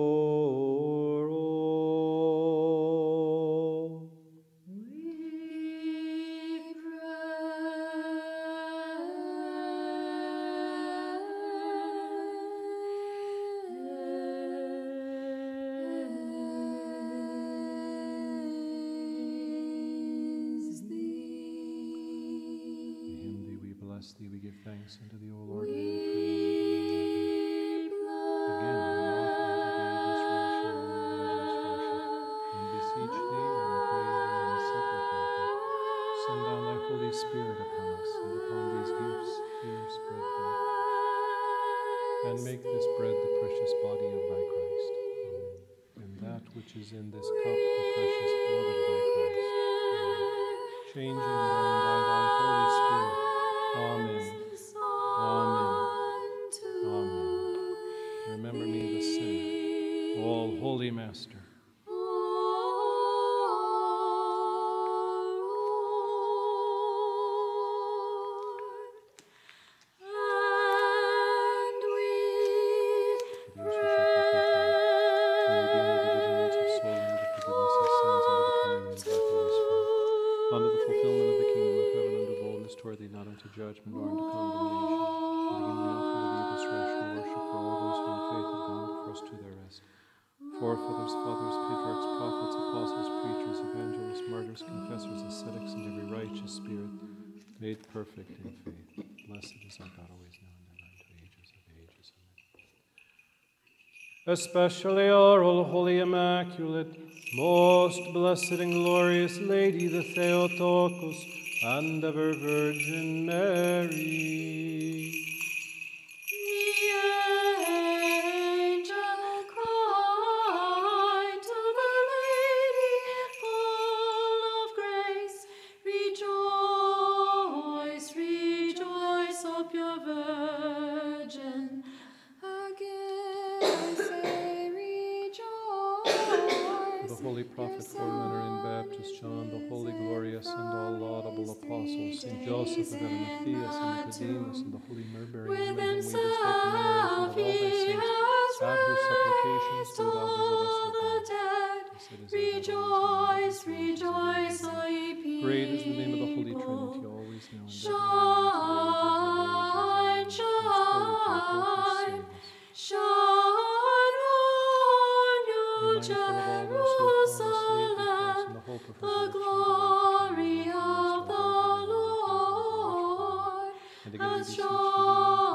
especially our all holy immaculate, most blessed and glorious Lady, the Theotokos, and ever Virgin Mary. Shalom, Jerusalem, the glory of the Lord. Has shone.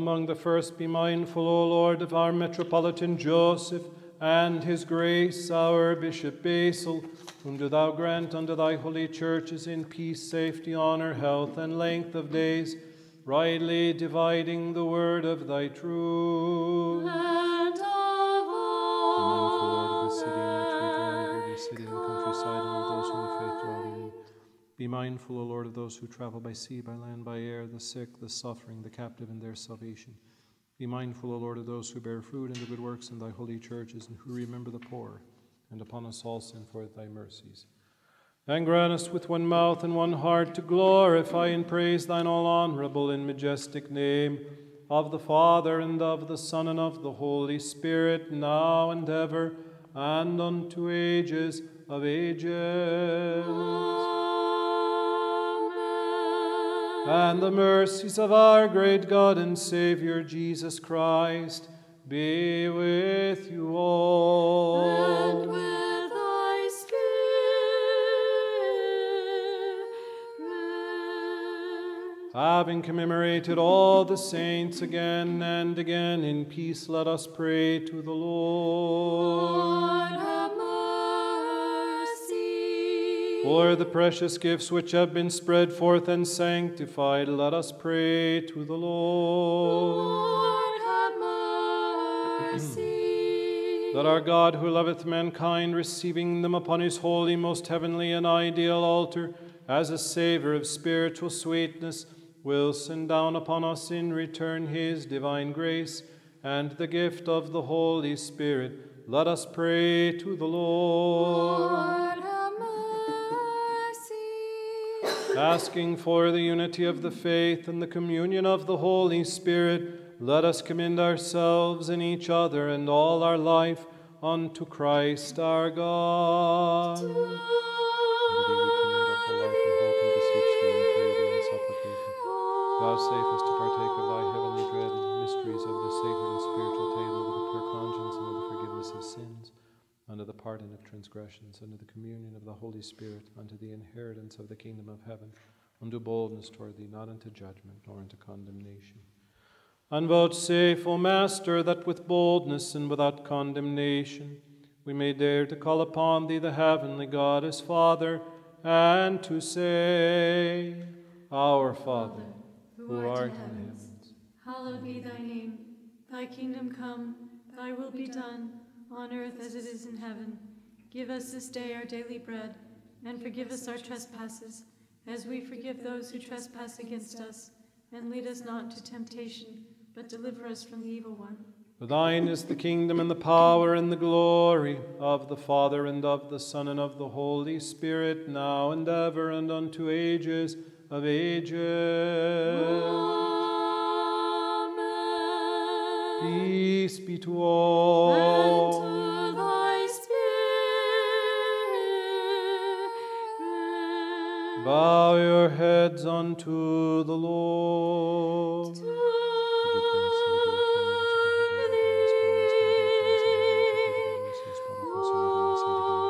Among the first, be mindful, O Lord, of our Metropolitan Joseph and his grace, our Bishop Basil, whom do thou grant unto thy holy churches in peace, safety, honor, health, and length of days, rightly dividing the word of thy truth. mindful, O Lord, of those who travel by sea, by land, by air, the sick, the suffering, the captive, and their salvation. Be mindful, O Lord, of those who bear fruit in the good works in thy holy churches, and who remember the poor, and upon us all send forth thy mercies. And grant us with one mouth and one heart to glorify and praise thine all honorable and majestic name, of the Father, and of the Son, and of the Holy Spirit, now and ever, and unto ages of ages and the mercies of our great God and Savior Jesus Christ be with you all. And with thy spirit. Having commemorated all the saints again and again in peace, let us pray to the Lord. Lord for the precious gifts which have been spread forth and sanctified, let us pray to the Lord. Lord, have mercy. That our God, who loveth mankind, receiving them upon his holy, most heavenly, and ideal altar, as a savor of spiritual sweetness, will send down upon us in return his divine grace and the gift of the Holy Spirit. Let us pray to the Lord. Lord, Asking for the unity of the faith and the communion of the Holy Spirit, let us commend ourselves and each other and all our life unto Christ our God. Thee we commend our whole pardon of transgressions, unto the communion of the Holy Spirit, unto the inheritance of the kingdom of heaven, unto boldness toward thee, not unto judgment, nor unto condemnation. And vouchsafe, O Master, that with boldness and without condemnation we may dare to call upon thee, the heavenly God, as Father, and to say, Our Father, who art in heaven, Hallowed be thy name. Thy kingdom come, thy will be done, on earth as it is in heaven. Give us this day our daily bread, and forgive us our trespasses, as we forgive those who trespass against us. And lead us not into temptation, but deliver us from the evil one. For thine is the kingdom and the power and the glory of the Father and of the Son and of the Holy Spirit, now and ever and unto ages of ages. Amen. Peace be to all. And to thy spirit. Bow your heads unto the Lord. To We give thanks to the King, as it is in heaven, as it is in earth, and as it is in the mercy, spread upon us, and never listen to thee.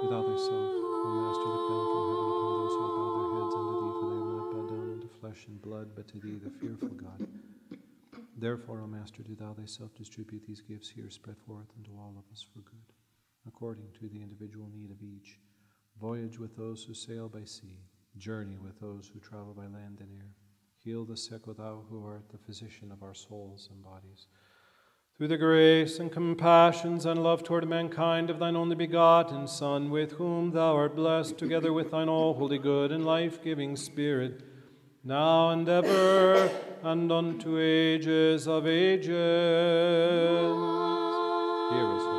Do thou thyself, O Master, look down from heaven upon those who have their heads unto thee, for they have not bowed down unto flesh and blood, but to thee, the fearful God. Therefore, O Master, do thou thyself distribute these gifts here spread forth unto all of us for good, according to the individual need of each. Voyage with those who sail by sea, journey with those who travel by land and air. Heal the sick, O thou who art the physician of our souls and bodies. Through the grace and compassions and love toward mankind of thine only begotten Son, with whom thou art blessed, together with thine all holy, good, and life giving Spirit, now and ever, and unto ages of ages. Hear us,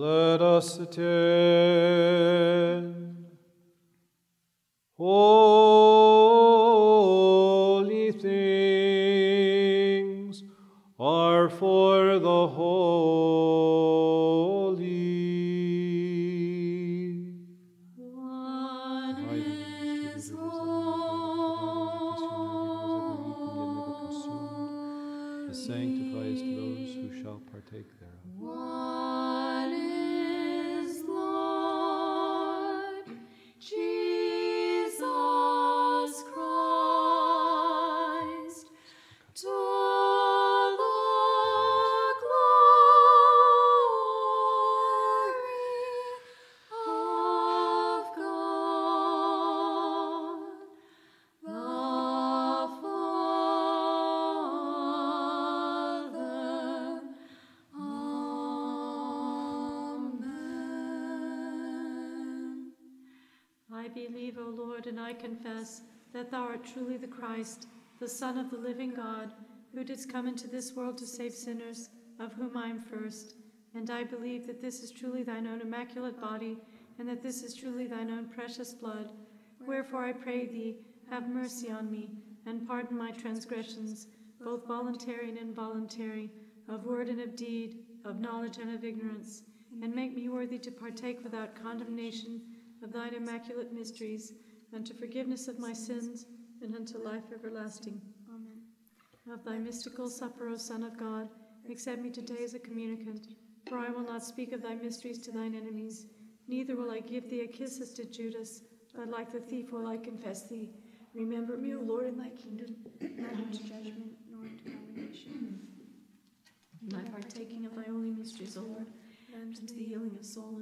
Let us attend. Holy things are for the holy. I confess that thou art truly the Christ, the Son of the living God, who didst come into this world to save sinners, of whom I am first. And I believe that this is truly thine own immaculate body, and that this is truly thine own precious blood. Wherefore I pray thee, have mercy on me, and pardon my transgressions, both voluntary and involuntary, of word and of deed, of knowledge and of ignorance, and make me worthy to partake without condemnation of thine immaculate mysteries, unto forgiveness of my sins, and unto life everlasting. Amen. Of thy mystical supper, O Son of God, accept me today as a communicant, for I will not speak of thy mysteries to thine enemies, neither will I give thee a kiss as to Judas, but like the thief will I confess thee. Remember me, O Lord, in thy kingdom, Not unto judgment, nor unto condemnation. in thy partaking of thy holy mysteries, O Lord, and to the healing of soul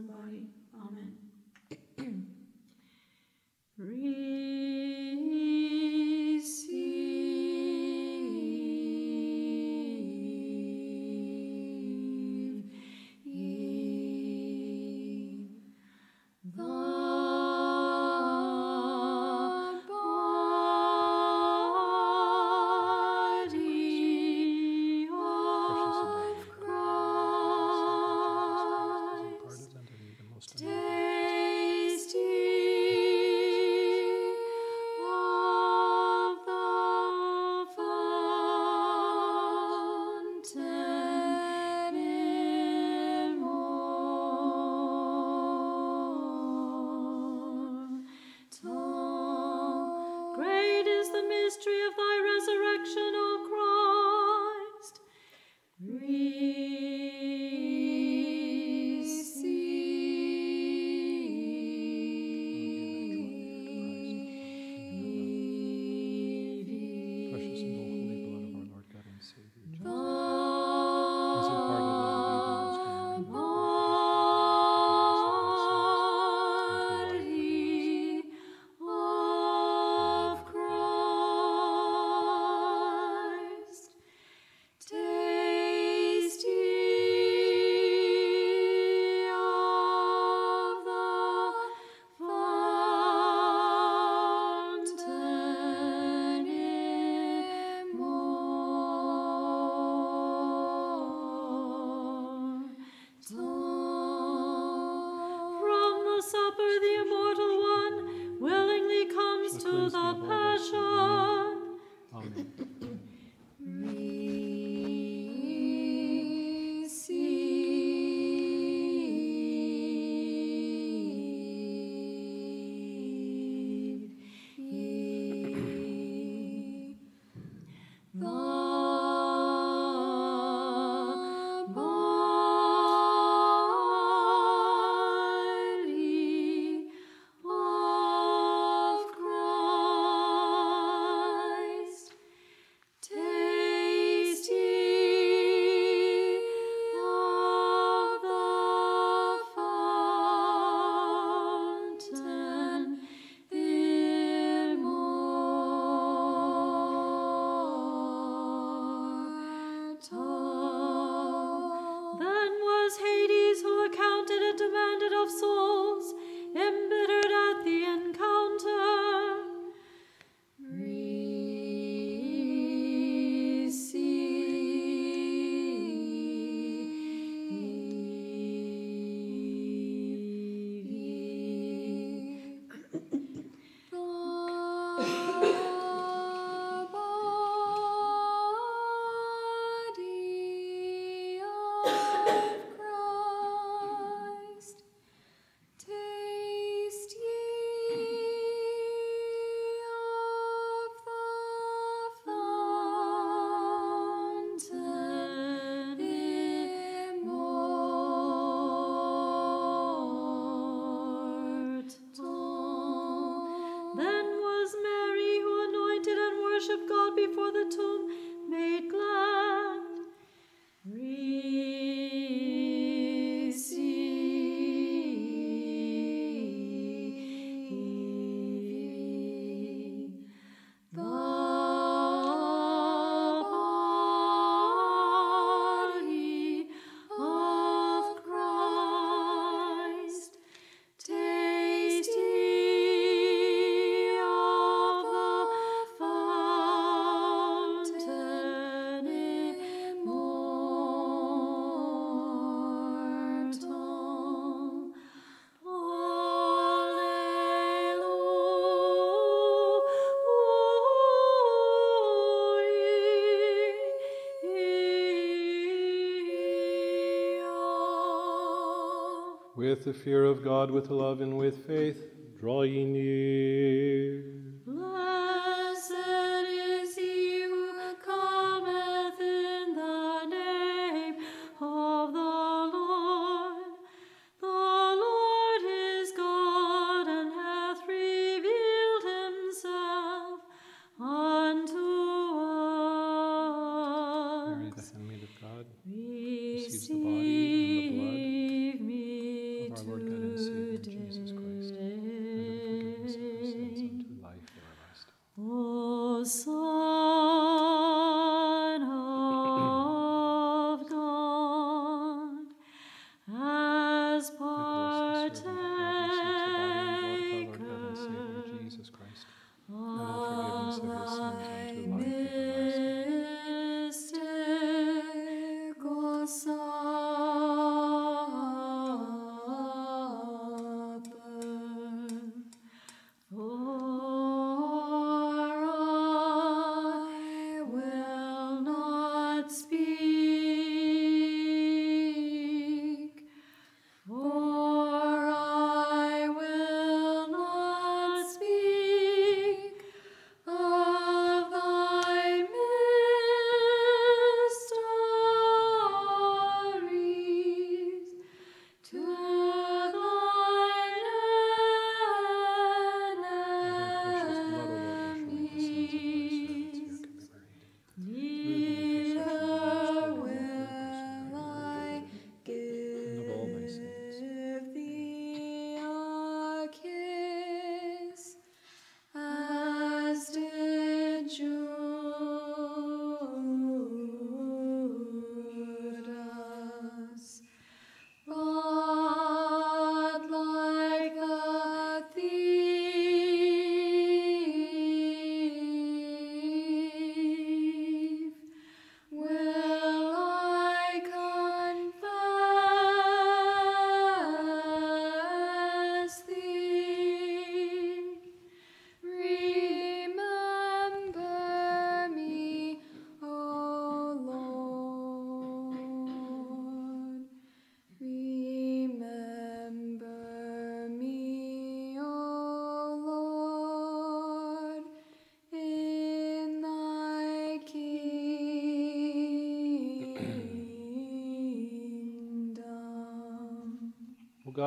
with the fear of God, with love, and with faith, draw ye near.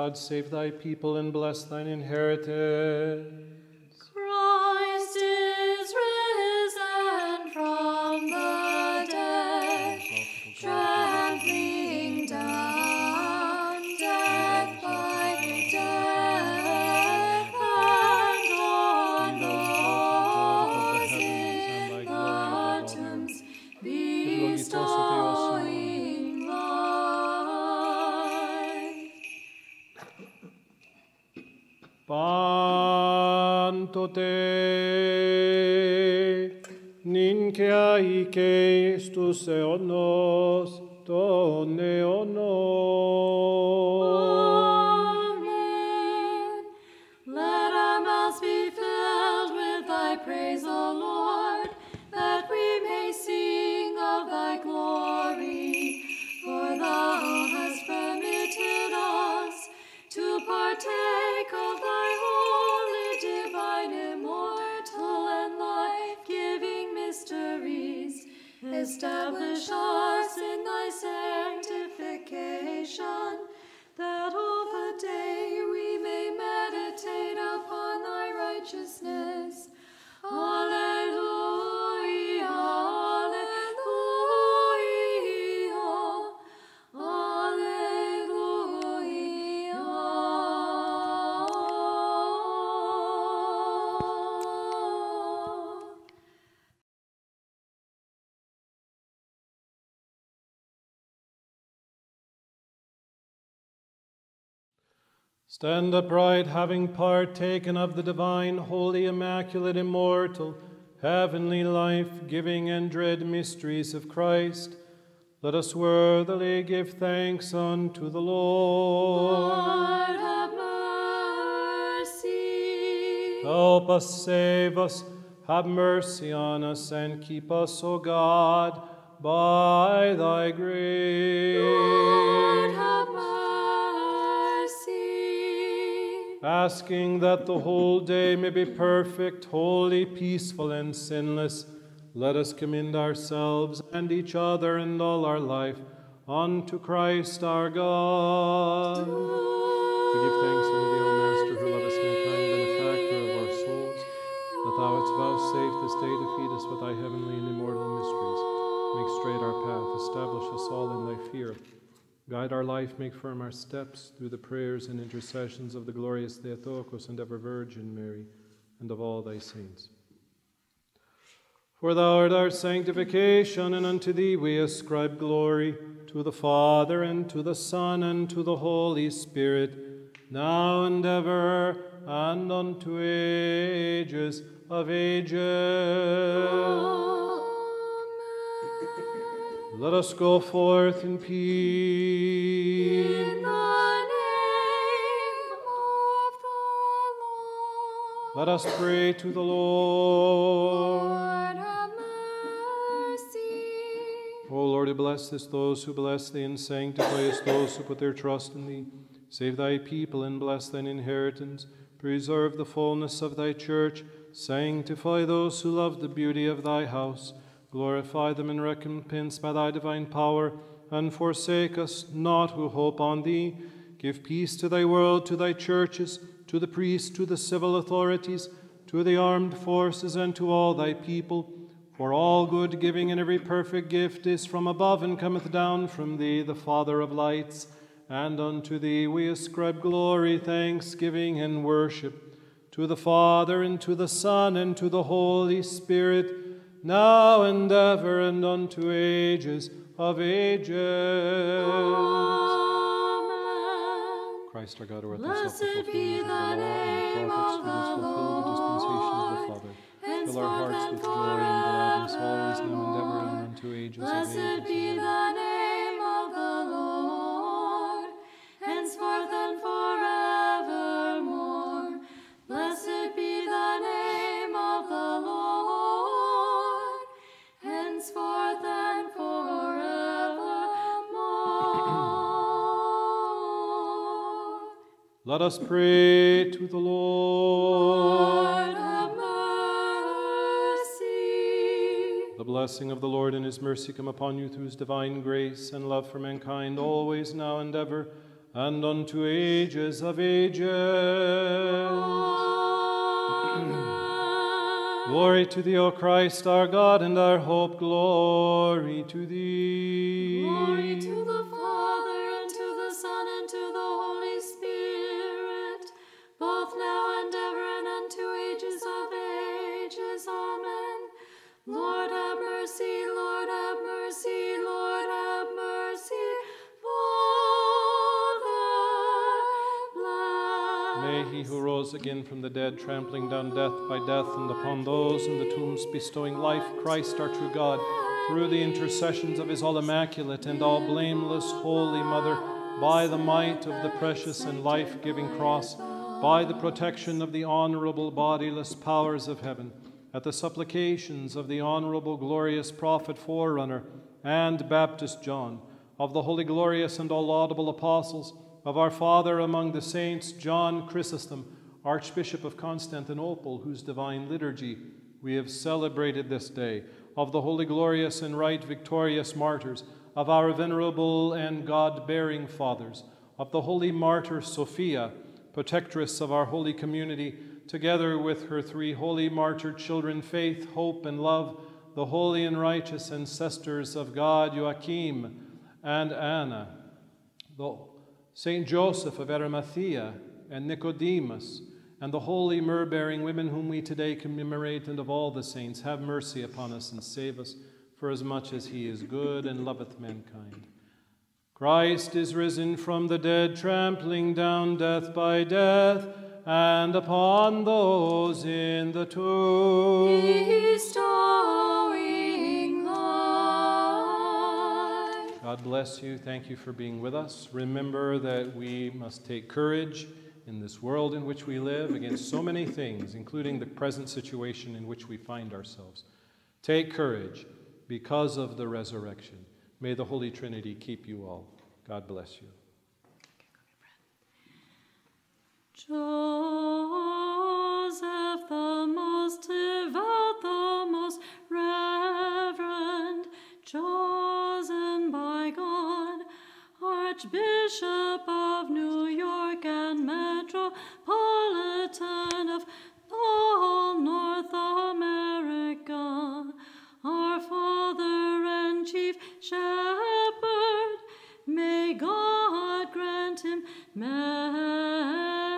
God, save thy people and bless thine inheritance. Stand upright, having partaken of the divine, holy, immaculate, immortal, heavenly life giving and dread mysteries of Christ, let us worthily give thanks unto the Lord. Lord, have mercy. Help us, save us, have mercy on us, and keep us, O God, by thy grace. Lord. Asking that the whole day may be perfect, holy, peaceful, and sinless, let us commend ourselves and each other and all our life unto Christ our God. We give thanks unto thee, O Master, who lovest mankind, benefactor of our souls, that thou hast vouchsafed this day to feed us with thy heavenly and immortal mysteries. Make straight our path, establish us all in thy fear. Guide our life, make firm our steps through the prayers and intercessions of the glorious Theotokos and ever Virgin Mary, and of all thy saints. For thou art our sanctification, and unto thee we ascribe glory, to the Father, and to the Son, and to the Holy Spirit, now and ever, and unto ages of ages. Let us go forth in peace. In the name of the Lord. Let us pray to the Lord. Lord, have mercy. O Lord, who blessest those who bless thee, and sanctifiest those who put their trust in thee. Save thy people and bless thine inheritance. Preserve the fullness of thy church. Sanctify those who love the beauty of thy house. Glorify them in recompense by thy divine power, and forsake us not who hope on thee. Give peace to thy world, to thy churches, to the priests, to the civil authorities, to the armed forces, and to all thy people. For all good giving and every perfect gift is from above and cometh down from thee, the Father of lights. And unto thee we ascribe glory, thanksgiving, and worship. To the Father, and to the Son, and to the Holy Spirit, now and ever, and unto ages of ages. Amen. Christ our God, who art thyself the Blessed be of the name the of the fulfilled the dispensation of the Lord, Father. Fill our hearts with joy and gladness, always, now and ever, and unto ages of Blessed ages. be the name Let us pray to the Lord. Lord, have mercy. The blessing of the Lord and his mercy come upon you through his divine grace and love for mankind, always, now, and ever, and unto ages of ages. Glory to thee, O Christ, our God and our hope. Glory to thee. Glory to the Father, and to the Son, and to the Holy both now and ever, and unto ages of ages. Amen. Lord, have mercy, Lord, have mercy, Lord, have mercy. May he who rose again from the dead, trampling down death by death, and upon those in the tombs bestowing life, Christ our true God, through the intercessions of his all immaculate and all blameless Holy Mother, by the might of the precious and life giving cross, by the protection of the honorable bodiless powers of heaven, at the supplications of the honorable glorious prophet forerunner and Baptist John, of the holy glorious and all laudable apostles, of our father among the saints, John Chrysostom, Archbishop of Constantinople, whose divine liturgy we have celebrated this day, of the holy, glorious, and right victorious martyrs, of our venerable and God bearing fathers, of the holy martyr Sophia, protectress of our holy community, together with her three holy martyr children, faith, hope, and love, the holy and righteous ancestors of God, Joachim and Anna, the Saint Joseph of Arimathea and Nicodemus, and the holy myrrh bearing women whom we today commemorate, and of all the saints, have mercy upon us and save us, for as much as he is good and loveth mankind. Christ is risen from the dead, trampling down death by death, and upon those in the tomb. Bestowing life. God bless you. Thank you for being with us. Remember that we must take courage in this world in which we live against so many things, including the present situation in which we find ourselves. Take courage because of the resurrection. May the Holy Trinity keep you all. God bless you. Joseph, the most devout, the most reverend, chosen by God, Archbishop of New York and Metropolitan of all North America, our Father and chief shepherd, may God grant him man.